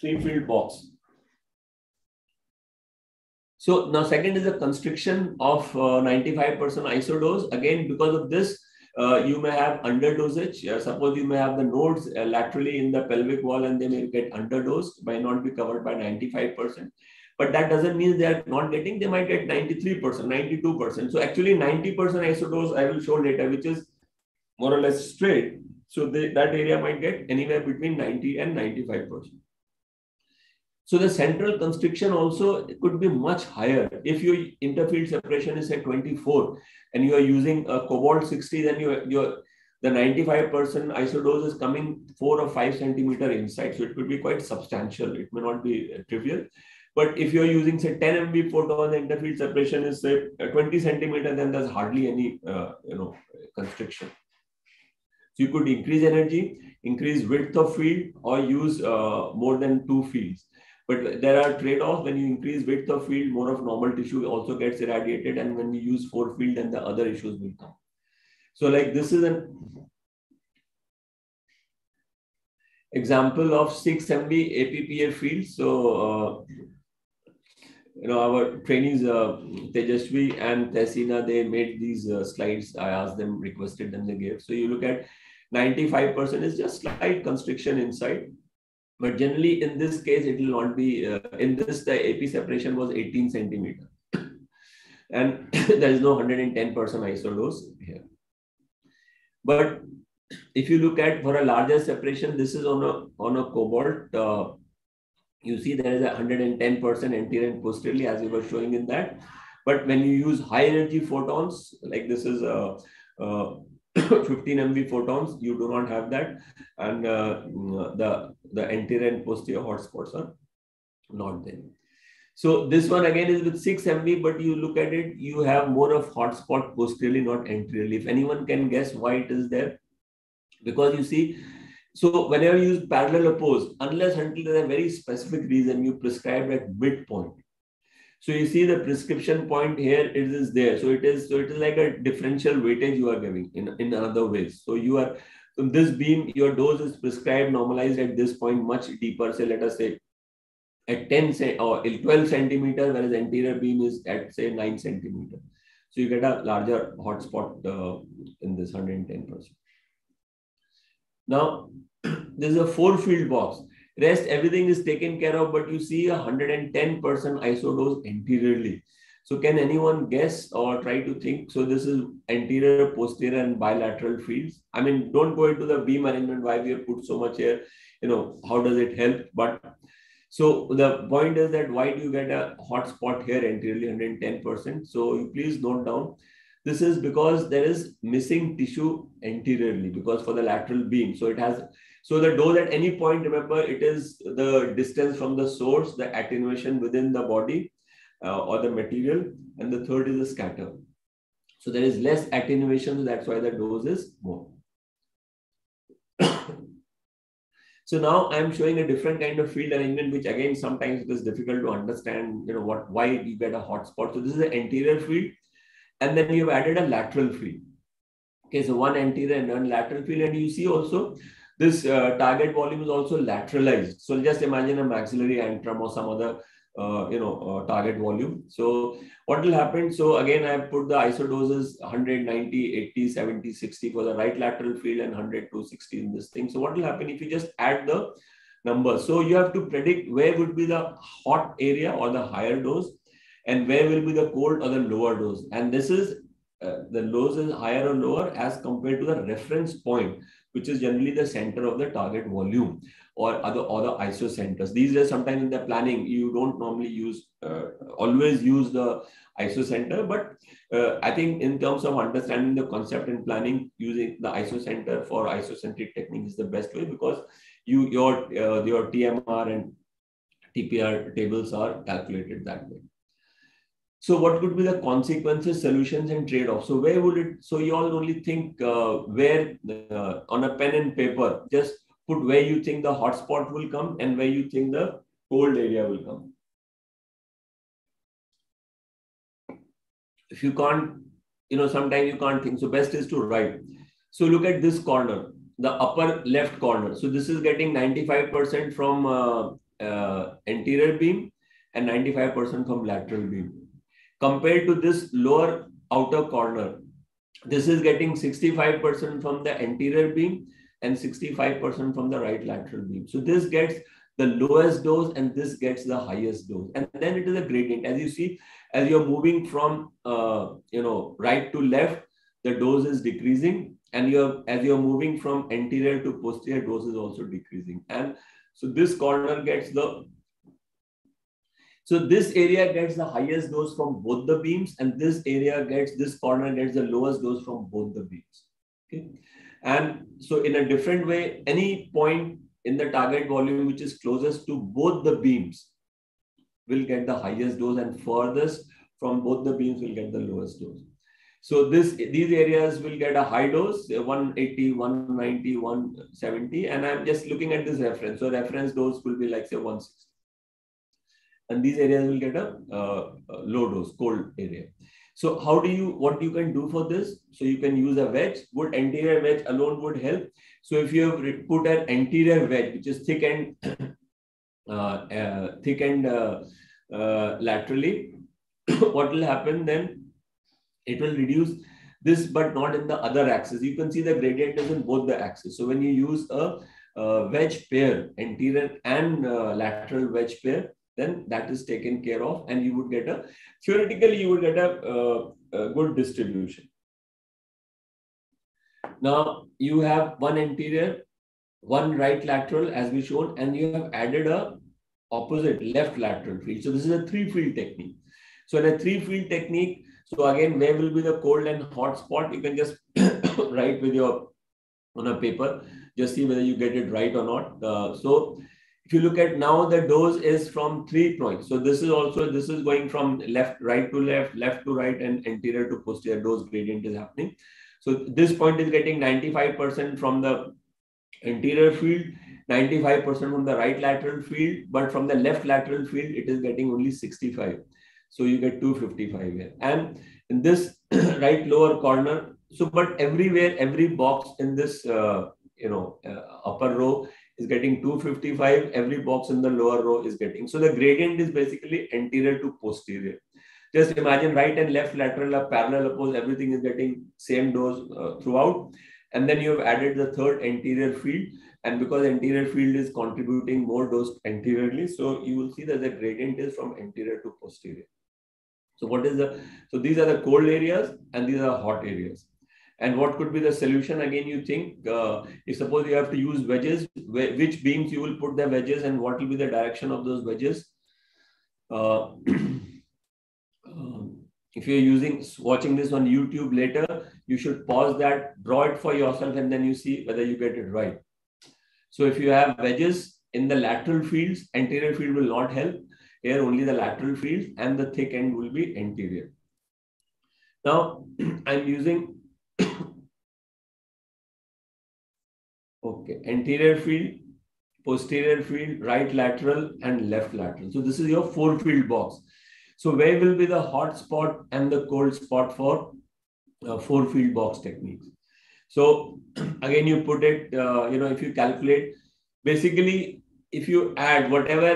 S1: three field box. So now second is the constriction of 95% uh, isodose. Again, because of this, uh, you may have underdosage. Uh, suppose you may have the nodes uh, laterally in the pelvic wall and they may get underdosed, might not be covered by 95%. But that doesn't mean they are not getting, they might get 93%, 92%. So actually 90% isodose I will show later, which is more or less straight. So they, that area might get anywhere between 90 and 95%. So the central constriction also could be much higher. If your interfield separation is at 24 and you are using a cobalt 60, then you your the 95% isodose is coming four or five centimeter inside. So it could be quite substantial. It may not be trivial. But if you're using say 10 MV photon, the interfield separation is say 20 centimeter, then there's hardly any uh, you know constriction. So you could increase energy, increase width of field, or use uh, more than two fields. But there are trade-offs when you increase width of field, more of normal tissue also gets irradiated, and when you use four field, then the other issues will come. So like this is an example of 6 MV APPA field. So uh, you know, our trainees, uh, Tejasvi and Tehsina, they made these uh, slides. I asked them, requested them, they gave. So you look at 95% is just slight constriction inside. But generally, in this case, it will not be, uh, in this, the AP separation was 18 centimeter. and (coughs) there is no 110% isodose here. But if you look at for a larger separation, this is on a, on a cobalt. Uh, you see there is a 110% anterior and posteriorly as we were showing in that. But when you use high energy photons, like this is a, a 15 MV photons, you do not have that. And uh, the, the anterior and posterior hotspots are not there. So this one again is with 6 MV, but you look at it, you have more of hotspot posteriorly, not anteriorly. If anyone can guess why it is there, because you see, so whenever you use parallel opposed, unless until there's a very specific reason you prescribe at midpoint, so you see the prescription point here, it is there. So it is so it is like a differential weightage you are giving in, in other ways. So you are this beam, your dose is prescribed normalized at this point much deeper. Say let us say at 10 or 12 centimeter, whereas anterior beam is at say 9 centimeter. So you get a larger hotspot uh, in this 110%. Now, (clears throat) this is a four field box. Rest everything is taken care of, but you see a 110% isodose anteriorly. So can anyone guess or try to think? So this is anterior, posterior, and bilateral fields. I mean, don't go into the beam arrangement, why we have put so much here. You know, how does it help? But so the point is that why do you get a hot spot here anteriorly 110%? So you please note down. This is because there is missing tissue anteriorly because for the lateral beam. So it has so the dose at any point, remember, it is the distance from the source, the attenuation within the body uh, or the material, and the third is the scatter. So there is less attenuation, so that's why the dose is more. (coughs) so now I'm showing a different kind of field arrangement, which again, sometimes it is difficult to understand, you know, what why you get a hotspot. So this is the anterior field, and then you've added a lateral field. Okay, so one anterior and one lateral field, and you see also this uh, target volume is also lateralized. So just imagine a maxillary antrum or some other, uh, you know, uh, target volume. So what will happen? So again, I put the isodoses 190, 80, 70, 60 for the right lateral field and 100 to 60 in this thing. So what will happen if you just add the number. So you have to predict where would be the hot area or the higher dose and where will be the cold or the lower dose. And this is uh, the dose is higher or lower as compared to the reference point, which is generally the center of the target volume or other other ISO centers. These are sometimes in the planning, you don't normally use, uh, always use the ISO center, but uh, I think in terms of understanding the concept and planning, using the ISO center for isocentric technique is the best way because you your uh, your TMR and TPR tables are calculated that way. So what could be the consequences, solutions, and trade-offs? So where would it? So you all only think uh, where uh, on a pen and paper, just put where you think the hotspot will come and where you think the cold area will come. If you can't, you know, sometimes you can't think. So best is to write. So look at this corner, the upper left corner. So this is getting 95% from uh, uh, anterior beam and 95% from lateral beam compared to this lower outer corner. This is getting 65% from the anterior beam and 65% from the right lateral beam. So this gets the lowest dose and this gets the highest dose. And then it is a gradient. As you see, as you're moving from uh, you know right to left, the dose is decreasing. And you're as you're moving from anterior to posterior, dose is also decreasing. And so this corner gets the so this area gets the highest dose from both the beams and this area gets, this corner gets the lowest dose from both the beams. Okay. And so in a different way, any point in the target volume which is closest to both the beams will get the highest dose and furthest from both the beams will get the lowest dose. So this these areas will get a high dose, uh, 180, 190, 170. And I'm just looking at this reference. So reference dose will be like say 160 and these areas will get a, uh, low dose, cold area. So how do you, what you can do for this? So you can use a wedge. Would anterior wedge alone would help. So if you have put an anterior wedge, which is thick and (coughs) uh, uh, thick and uh, uh, laterally, (coughs) what will happen then? It will reduce this, but not in the other axis. You can see the gradient is in both the axes. So when you use a, a wedge pair, anterior and uh, lateral wedge pair, then that is taken care of and you would get a, theoretically, you would get a, uh, a good distribution. Now you have one anterior, one right lateral as we shown, and you have added a opposite left lateral field. So this is a three field technique. So in a three field technique, so again, where will be the cold and hot spot? You can just (coughs) write with your on a paper, just see whether you get it right or not. Uh, so if you look at now the dose is from three points. So this is also, this is going from left, right to left, left to right and anterior to posterior dose gradient is happening. So this point is getting 95% from the anterior field, 95% from the right lateral field, but from the left lateral field, it is getting only 65. So you get 255 here. And in this (clears throat) right lower corner, so but everywhere, every box in this, uh, you know, uh, upper row is getting 255. Every box in the lower row is getting. So the gradient is basically anterior to posterior. Just imagine right and left lateral are parallel opposed. Everything is getting same dose uh, throughout. And then you have added the third anterior field. And because anterior field is contributing more dose anteriorly, so you will see that the gradient is from anterior to posterior. So what is the, so these are the cold areas and these are hot areas. And what could be the solution? Again, you think, uh, if suppose you have to use wedges, which beams you will put the wedges and what will be the direction of those wedges? Uh, (clears throat) um, if you're using, watching this on YouTube later, you should pause that, draw it for yourself, and then you see whether you get it right. So if you have wedges in the lateral fields, anterior field will not help. Here only the lateral fields and the thick end will be anterior. Now (clears throat) I'm using Okay, anterior field, posterior field, right lateral, and left lateral. So this is your four field box. So where will be the hot spot and the cold spot for uh, four field box techniques? So (clears throat) again, you put it, uh, you know, if you calculate, basically if you add whatever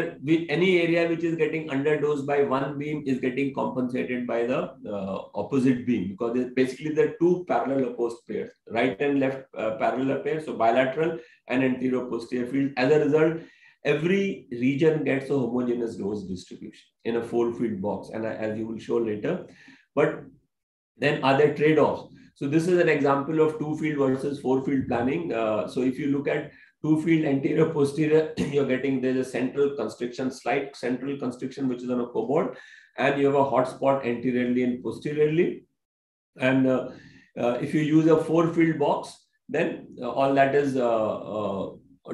S1: any area which is getting underdosed by one beam is getting compensated by the uh, opposite beam because it's basically the two parallel opposed pairs right and left uh, parallel pairs so bilateral and anterior posterior field as a result every region gets a homogeneous dose distribution in a four field box. And as you will show later, but then are there trade-offs? So this is an example of two field versus four field planning. Uh, so if you look at two field anterior posterior, (clears throat) you're getting there's a central constriction, slight central constriction, which is on a cobalt, and you have a hotspot anteriorly and posteriorly. And uh, uh, if you use a four field box, then uh, all that is uh, uh,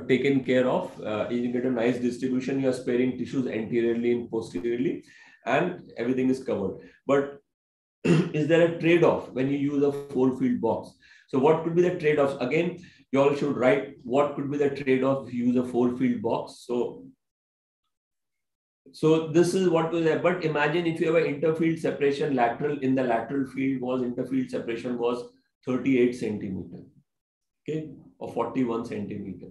S1: taken care of. you get a nice distribution. You are sparing tissues anteriorly and posteriorly, and everything is covered. But (clears throat) is there a trade-off when you use a four-field box? So what could be the trade-offs? Again, you all should write what could be the trade-off if you use a four-field box. So, so this is what was there. But imagine if you have an interfield separation lateral in the lateral field was interfield separation was 38 centimeter, okay, or 41 centimeter.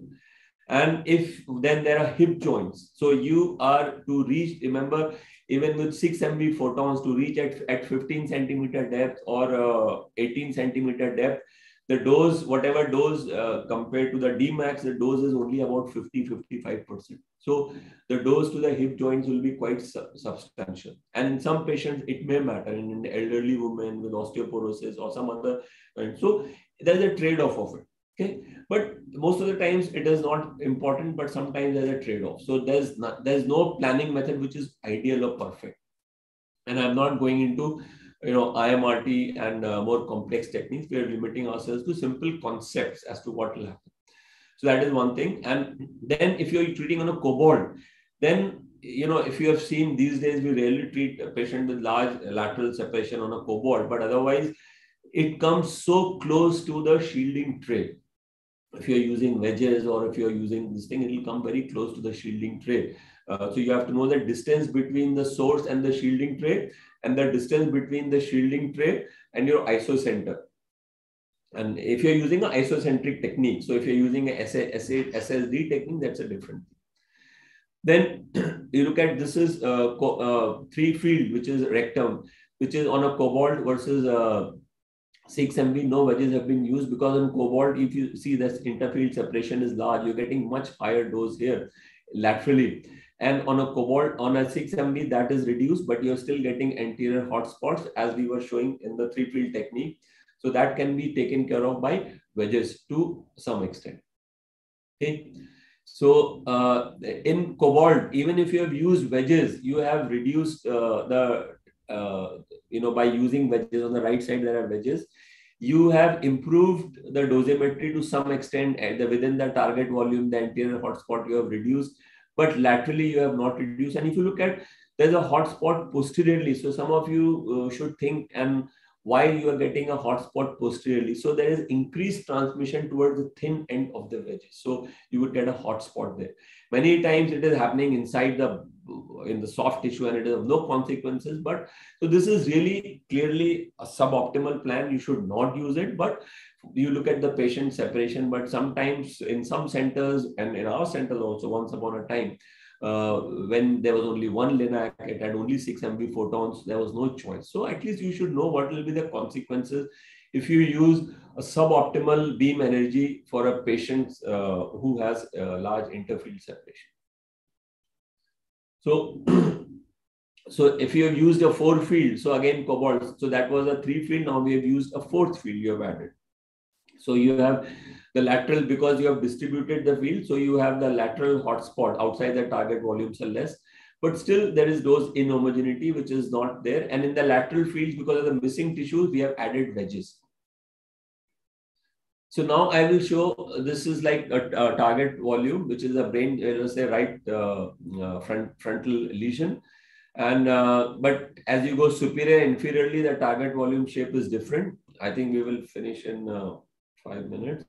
S1: And if then there are hip joints, so you are to reach, remember, even with 6 MV photons to reach at, at 15 centimeter depth or uh, 18 centimeter depth, the dose, whatever dose uh, compared to the Dmax, the dose is only about 50, 55%. So the dose to the hip joints will be quite su substantial. And in some patients, it may matter in an elderly woman with osteoporosis or some other. So there's a trade-off of it. Okay, but most of the times it is not important, but sometimes there's a trade-off. So there's not, there's no planning method which is ideal or perfect. And I'm not going into you know IMRT and uh, more complex techniques. We are limiting ourselves to simple concepts as to what will happen. So that is one thing. And then if you're treating on a cobalt, then you know if you have seen these days we rarely treat a patient with large lateral separation on a cobalt, but otherwise it comes so close to the shielding tray if you're using wedges or if you're using this thing, it will come very close to the shielding tray. Uh, so you have to know the distance between the source and the shielding tray and the distance between the shielding tray and your isocenter. And if you're using an isocentric technique, so if you're using a SSD technique, that's a different thing. Then (clears throat) you look at this is uh, uh, three field, which is rectum, which is on a cobalt versus uh, 6 MV, no wedges have been used because in cobalt, if you see this interfield separation is large, you're getting much higher dose here laterally. And on a cobalt, on a 6 MV, that is reduced, but you're still getting anterior hotspots as we were showing in the three field technique. So that can be taken care of by wedges to some extent. Okay. So uh, in cobalt, even if you have used wedges, you have reduced uh, the uh, you know, by using wedges on the right side, there are wedges. You have improved the dosimetry to some extent the, within the target volume, the anterior hotspot you have reduced, but laterally you have not reduced. And if you look at, there's a hotspot posteriorly. So some of you uh, should think and why you are getting a hotspot posteriorly. So there is increased transmission towards the thin end of the wedge. So you would get a hotspot there. Many times it is happening inside the in the soft tissue and it is of no consequences. But so this is really clearly a suboptimal plan. You should not use it. But you look at the patient separation. But sometimes in some centers and in our centers also, once upon a time, uh, when there was only one LINAC, it had only 6 MV photons, there was no choice. So at least you should know what will be the consequences if you use a suboptimal beam energy for a patient uh, who has a large interfield separation. So, (clears throat) so if you have used a four field, so again cobalt, so that was a three field. Now we have used a fourth field you have added. So you have the lateral because you have distributed the field. So you have the lateral hotspot outside the target volumes are less, but still there is dose inhomogeneity, which is not there. And in the lateral fields, because of the missing tissues, we have added wedges. So now I will show this is like a, a target volume, which is a brain, let us say, right uh, uh, front frontal lesion. And uh, but as you go superior inferiorly, the target volume shape is different. I think we will finish in uh, five minutes.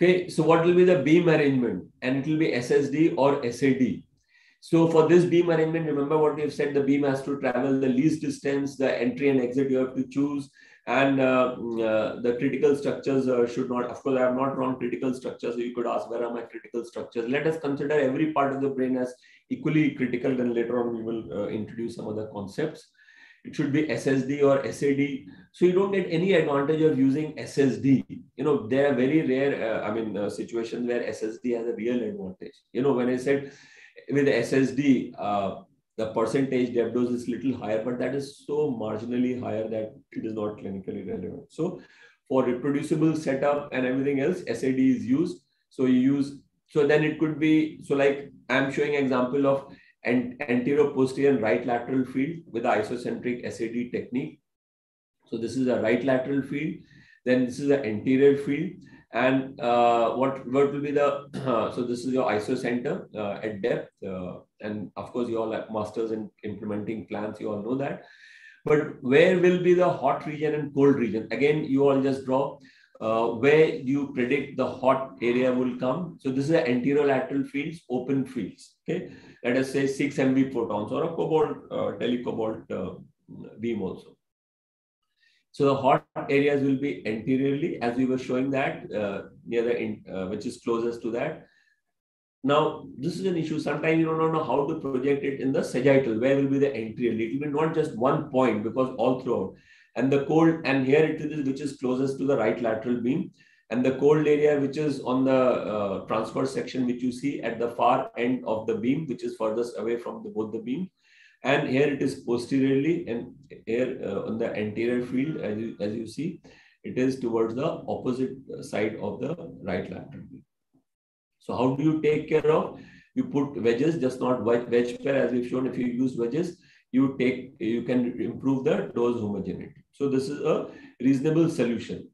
S1: Okay, so what will be the beam arrangement? And it will be SSD or SAD. So for this beam arrangement, remember what we have said, the beam has to travel the least distance, the entry and exit you have to choose and uh, uh, the critical structures uh, should not, of course, I have not drawn critical structures. So you could ask, where are my critical structures? Let us consider every part of the brain as equally critical. Then later on, we will introduce some other concepts. It should be SSD or SAD. So you don't get any advantage of using SSD. You know, there are very rare, uh, I mean, uh, situations where SSD has a real advantage. You know, when I said with SSD, uh, the percentage depth dose is little higher, but that is so marginally higher that it is not clinically relevant. So for reproducible setup and everything else, SAD is used. So you use, so then it could be, so like I'm showing example of and anterior posterior and right lateral field with the isocentric SAD technique. So this is a right lateral field. Then this is the anterior field. And uh, what, what will be the, uh, (clears throat) so this is your isocenter uh, at depth. Uh, and of course, you all have masters in implementing plans, you all know that. But where will be the hot region and cold region? Again, you all just draw uh, where you predict the hot area will come. So this is the anterolateral fields, open fields. Okay, let us say 6 MV photons or a cobalt, uh, telecobalt uh, beam also. So the hot areas will be anteriorly, as we were showing that uh, near the in, uh, which is closest to that. Now, this is an issue. Sometimes you don't know how to project it in the sagittal. Where will be the anterior? It will be not just one point because all throughout and the cold, and here it is which is closest to the right lateral beam, and the cold area which is on the uh, transverse section which you see at the far end of the beam, which is furthest away from the, both the beams. And here it is posteriorly, and here uh, on the anterior field, as you, as you see, it is towards the opposite side of the right lateral beam. So how do you take care of? You put wedges, just not wedge pair as we've shown. If you use wedges, you take you can improve the dose homogeneity. So this is a reasonable solution.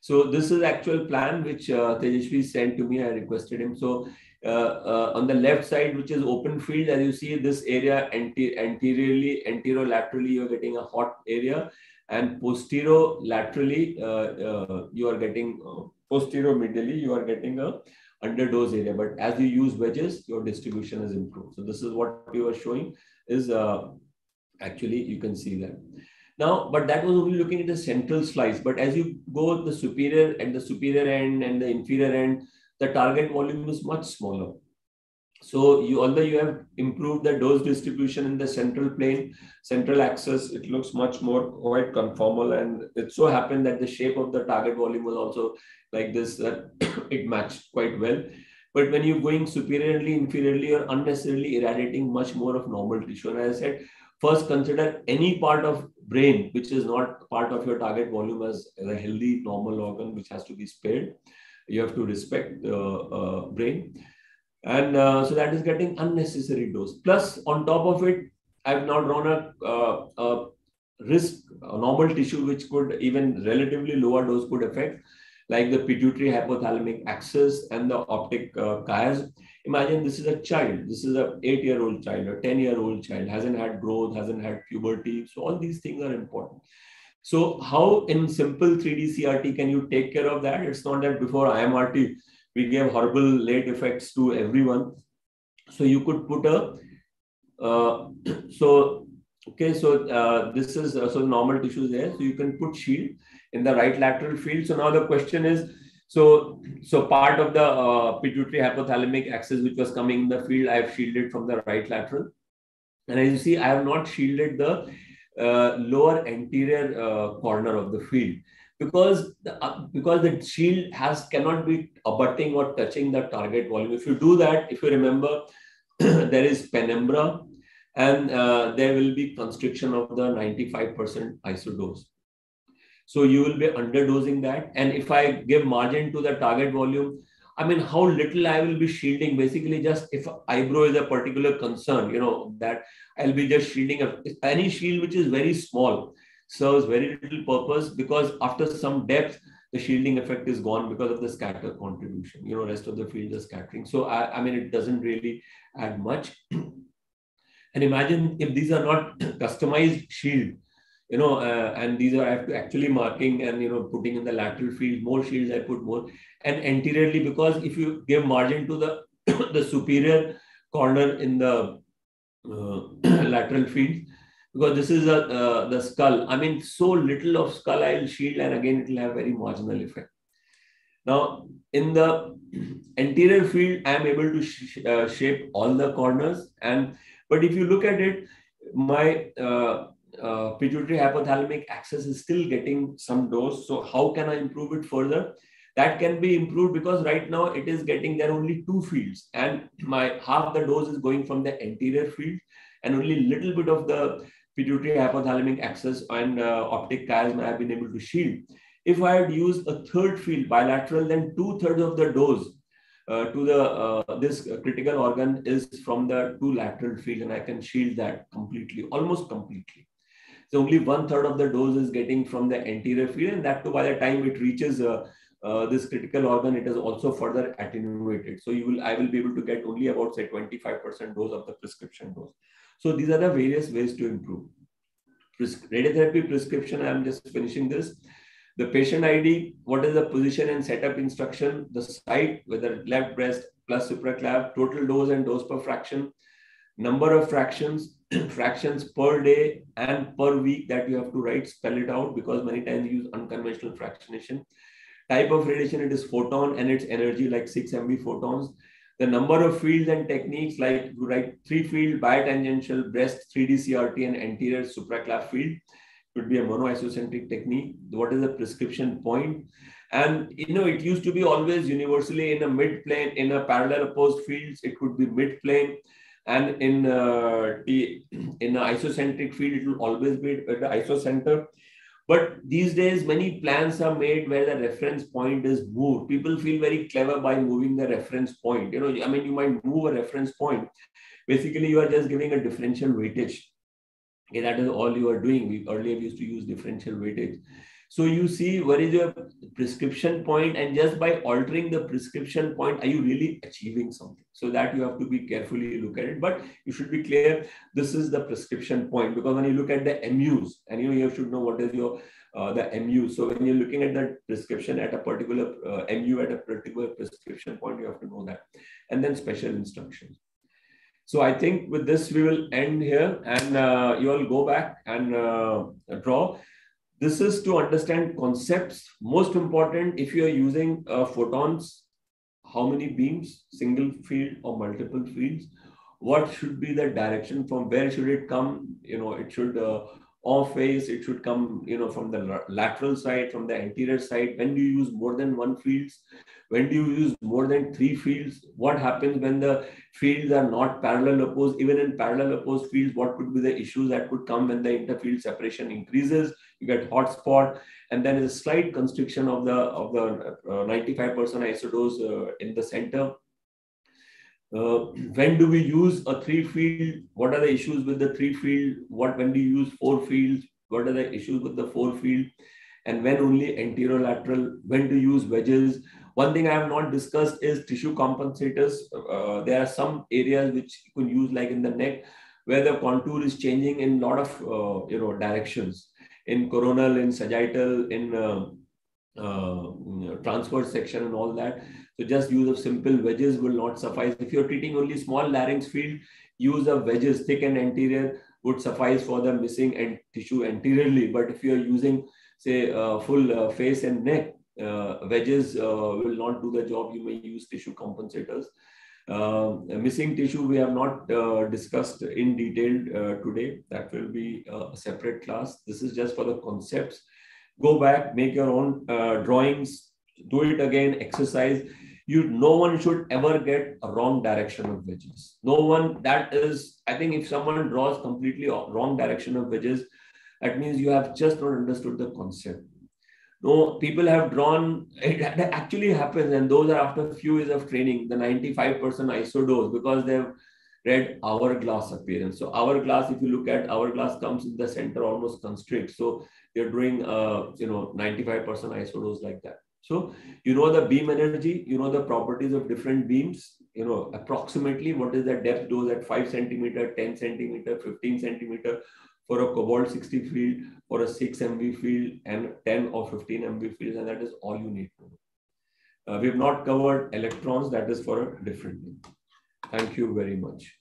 S1: So this is actual plan which uh, Tejashvi sent to me. I requested him. So uh, uh, on the left side, which is open field, as you see this area anti anteriorly, anterolaterally, you're getting a hot area, and posterolaterally, uh, uh, you are getting uh, posterior medially, you are getting a underdose area. But as you use wedges, your distribution is improved. So this is what we were showing is uh, actually you can see that. Now, but that was only looking at the central slice. But as you go the superior at the superior end and the inferior end, the target volume is much smaller. So you, although you have improved the dose distribution in the central plane, central axis, it looks much more quite conformal. And it so happened that the shape of the target volume was also like this, that (coughs) it matched quite well. But when you're going superiorly, inferiorly, you're unnecessarily irradiating much more of normal tissue. And as I said, first consider any part of brain which is not part of your target volume as, as a healthy normal organ which has to be spared. You have to respect the uh, brain. And uh, so that is getting unnecessary dose. Plus on top of it i've now drawn a, uh, a risk a normal tissue which could even relatively lower dose could affect like the pituitary hypothalamic axis and the optic uh, chiasm Imagine this is a child. This is a eight-year-old child or 10-year-old child, hasn't had growth, hasn't had puberty. So all these things are important. So how in simple 3D CRT can you take care of that? It's not that before IMRT, we gave horrible late effects to everyone. So you could put a, uh, (clears throat) so, okay, so uh, this is, uh, so normal tissues there. So you can put shield in the right lateral field. So now the question is, so, so part of the uh, pituitary hypothalamic axis, which was coming in the field, I have shielded from the right lateral. And as you see, I have not shielded the uh, lower anterior uh, corner of the field because the, uh, because the shield has cannot be abutting or touching the target volume. If you do that, if you remember, (clears throat) there is penumbra and uh, there will be constriction of the 95% isodose. So you will be underdosing that. And if I give margin to the target volume, I mean, how little I will be shielding, basically just if eyebrow is a particular concern, you know, that I'll be just shielding a, any shield which is very small serves very little purpose because after some depth, the shielding effect is gone because of the scatter contribution. You know, rest of the field is scattering. So, I, I mean, it doesn't really add much. (clears throat) and imagine if these are not (clears throat) customized shield, you know, uh, and these are I have to actually marking and you know putting in the lateral field more shields. I put more and anteriorly because if you give margin to the (coughs) the superior corner in the uh, (coughs) lateral field because this is a, uh, the skull. I mean, so little of skull I will shield, and again it will have very marginal effect. Now, in the (coughs) anterior field, I am able to sh uh, shape all the corners, and but if you look at it, my uh, uh, pituitary hypothalamic axis is still getting some dose. So how can I improve it further? That can be improved because right now it is getting there only two fields and my half the dose is going from the anterior field and only little bit of the pituitary hypothalamic axis and uh, optic chiasm I have been able to shield. If I had used a third field bilateral, then two thirds of the dose uh, to the uh, this critical organ is from the two lateral field and I can shield that completely, almost completely. So only one third of the dose is getting from the anterior field and that too by the time it reaches uh, uh, this critical organ, it is also further attenuated. So you will, I will be able to get only about say 25% dose of the prescription dose. So these are the various ways to improve. Pres radiotherapy prescription, I'm just finishing this. The patient ID, what is the position and setup instruction, the site, whether left breast plus supraclav, total dose and dose per fraction, number of fractions, (clears throat) fractions per day and per week that you have to write, spell it out because many times you use unconventional fractionation. Type of radiation, it is photon and its energy like 6 MV photons. The number of fields and techniques like you write three field, biotangential, breast, 3D CRT and anterior supraclav field could be a monoisocentric technique. What is the prescription point? And you know, it used to be always universally in a mid plane, in a parallel opposed fields, it could be mid plane. And in uh, the in isocentric field, it will always be at the isocenter. But these days, many plans are made where the reference point is moved. People feel very clever by moving the reference point. You know, I mean, you might move a reference point. Basically, you are just giving a differential weightage Okay, that is all you are doing. We earlier used to use differential weightage. So you see what is your prescription point and just by altering the prescription point, are you really achieving something? So that you have to be carefully look at it, but you should be clear, this is the prescription point because when you look at the MUs and you know, you should know what is your uh, the MU. So when you're looking at the prescription at a particular uh, MU at a particular prescription point, you have to know that. And then special instructions. So I think with this, we will end here and uh, you all go back and uh, draw. This is to understand concepts. Most important, if you are using uh, photons, how many beams, single field or multiple fields, what should be the direction from where should it come? You know, it should uh, off face, it should come, you know, from the lateral side, from the anterior side. When do you use more than one fields? When do you use more than three fields? What happens when the fields are not parallel opposed? Even in parallel opposed fields, what could be the issues that could come when the interfield separation increases? You get hot spot, and then a slight constriction of the of the 95% uh, isodose uh, in the center uh, when do we use a three field? What are the issues with the three field? What when do you use four fields? What are the issues with the four field? And when only anterior lateral When to use wedges? One thing I have not discussed is tissue compensators. Uh, there are some areas which you can use, like in the neck, where the contour is changing in a lot of uh, you know directions. In coronal, in sagittal, in uh, uh, transverse section, and all that so just use of simple wedges will not suffice. If you're treating only small larynx field, use of wedges, thick and anterior would suffice for the missing and tissue anteriorly. But if you're using, say, uh, full uh, face and neck, uh, wedges uh, will not do the job. You may use tissue compensators. Uh, missing tissue we have not uh, discussed in detail today. That will be a separate class. This is just for the concepts. Go back, make your own drawings, do it again, exercise you no one should ever get a wrong direction of wedges no one that is i think if someone draws completely wrong direction of wedges that means you have just not understood the concept no people have drawn it actually happens and those are after a few years of training the 95% isodose because they've read hourglass appearance. So hourglass if you look at hourglass comes in the center almost constricts so they're doing uh you know 95% isodose like that. So you know the beam energy, you know the properties of different beams, you know approximately what is the depth dose at 5 centimeter, 10 centimeter, 15 centimeter for a cobalt 60 field, for a 6 MV field and 10 or 15 MV fields and that is all you need to know. Uh, we have not covered electrons, that is for a different thing. Thank you very much.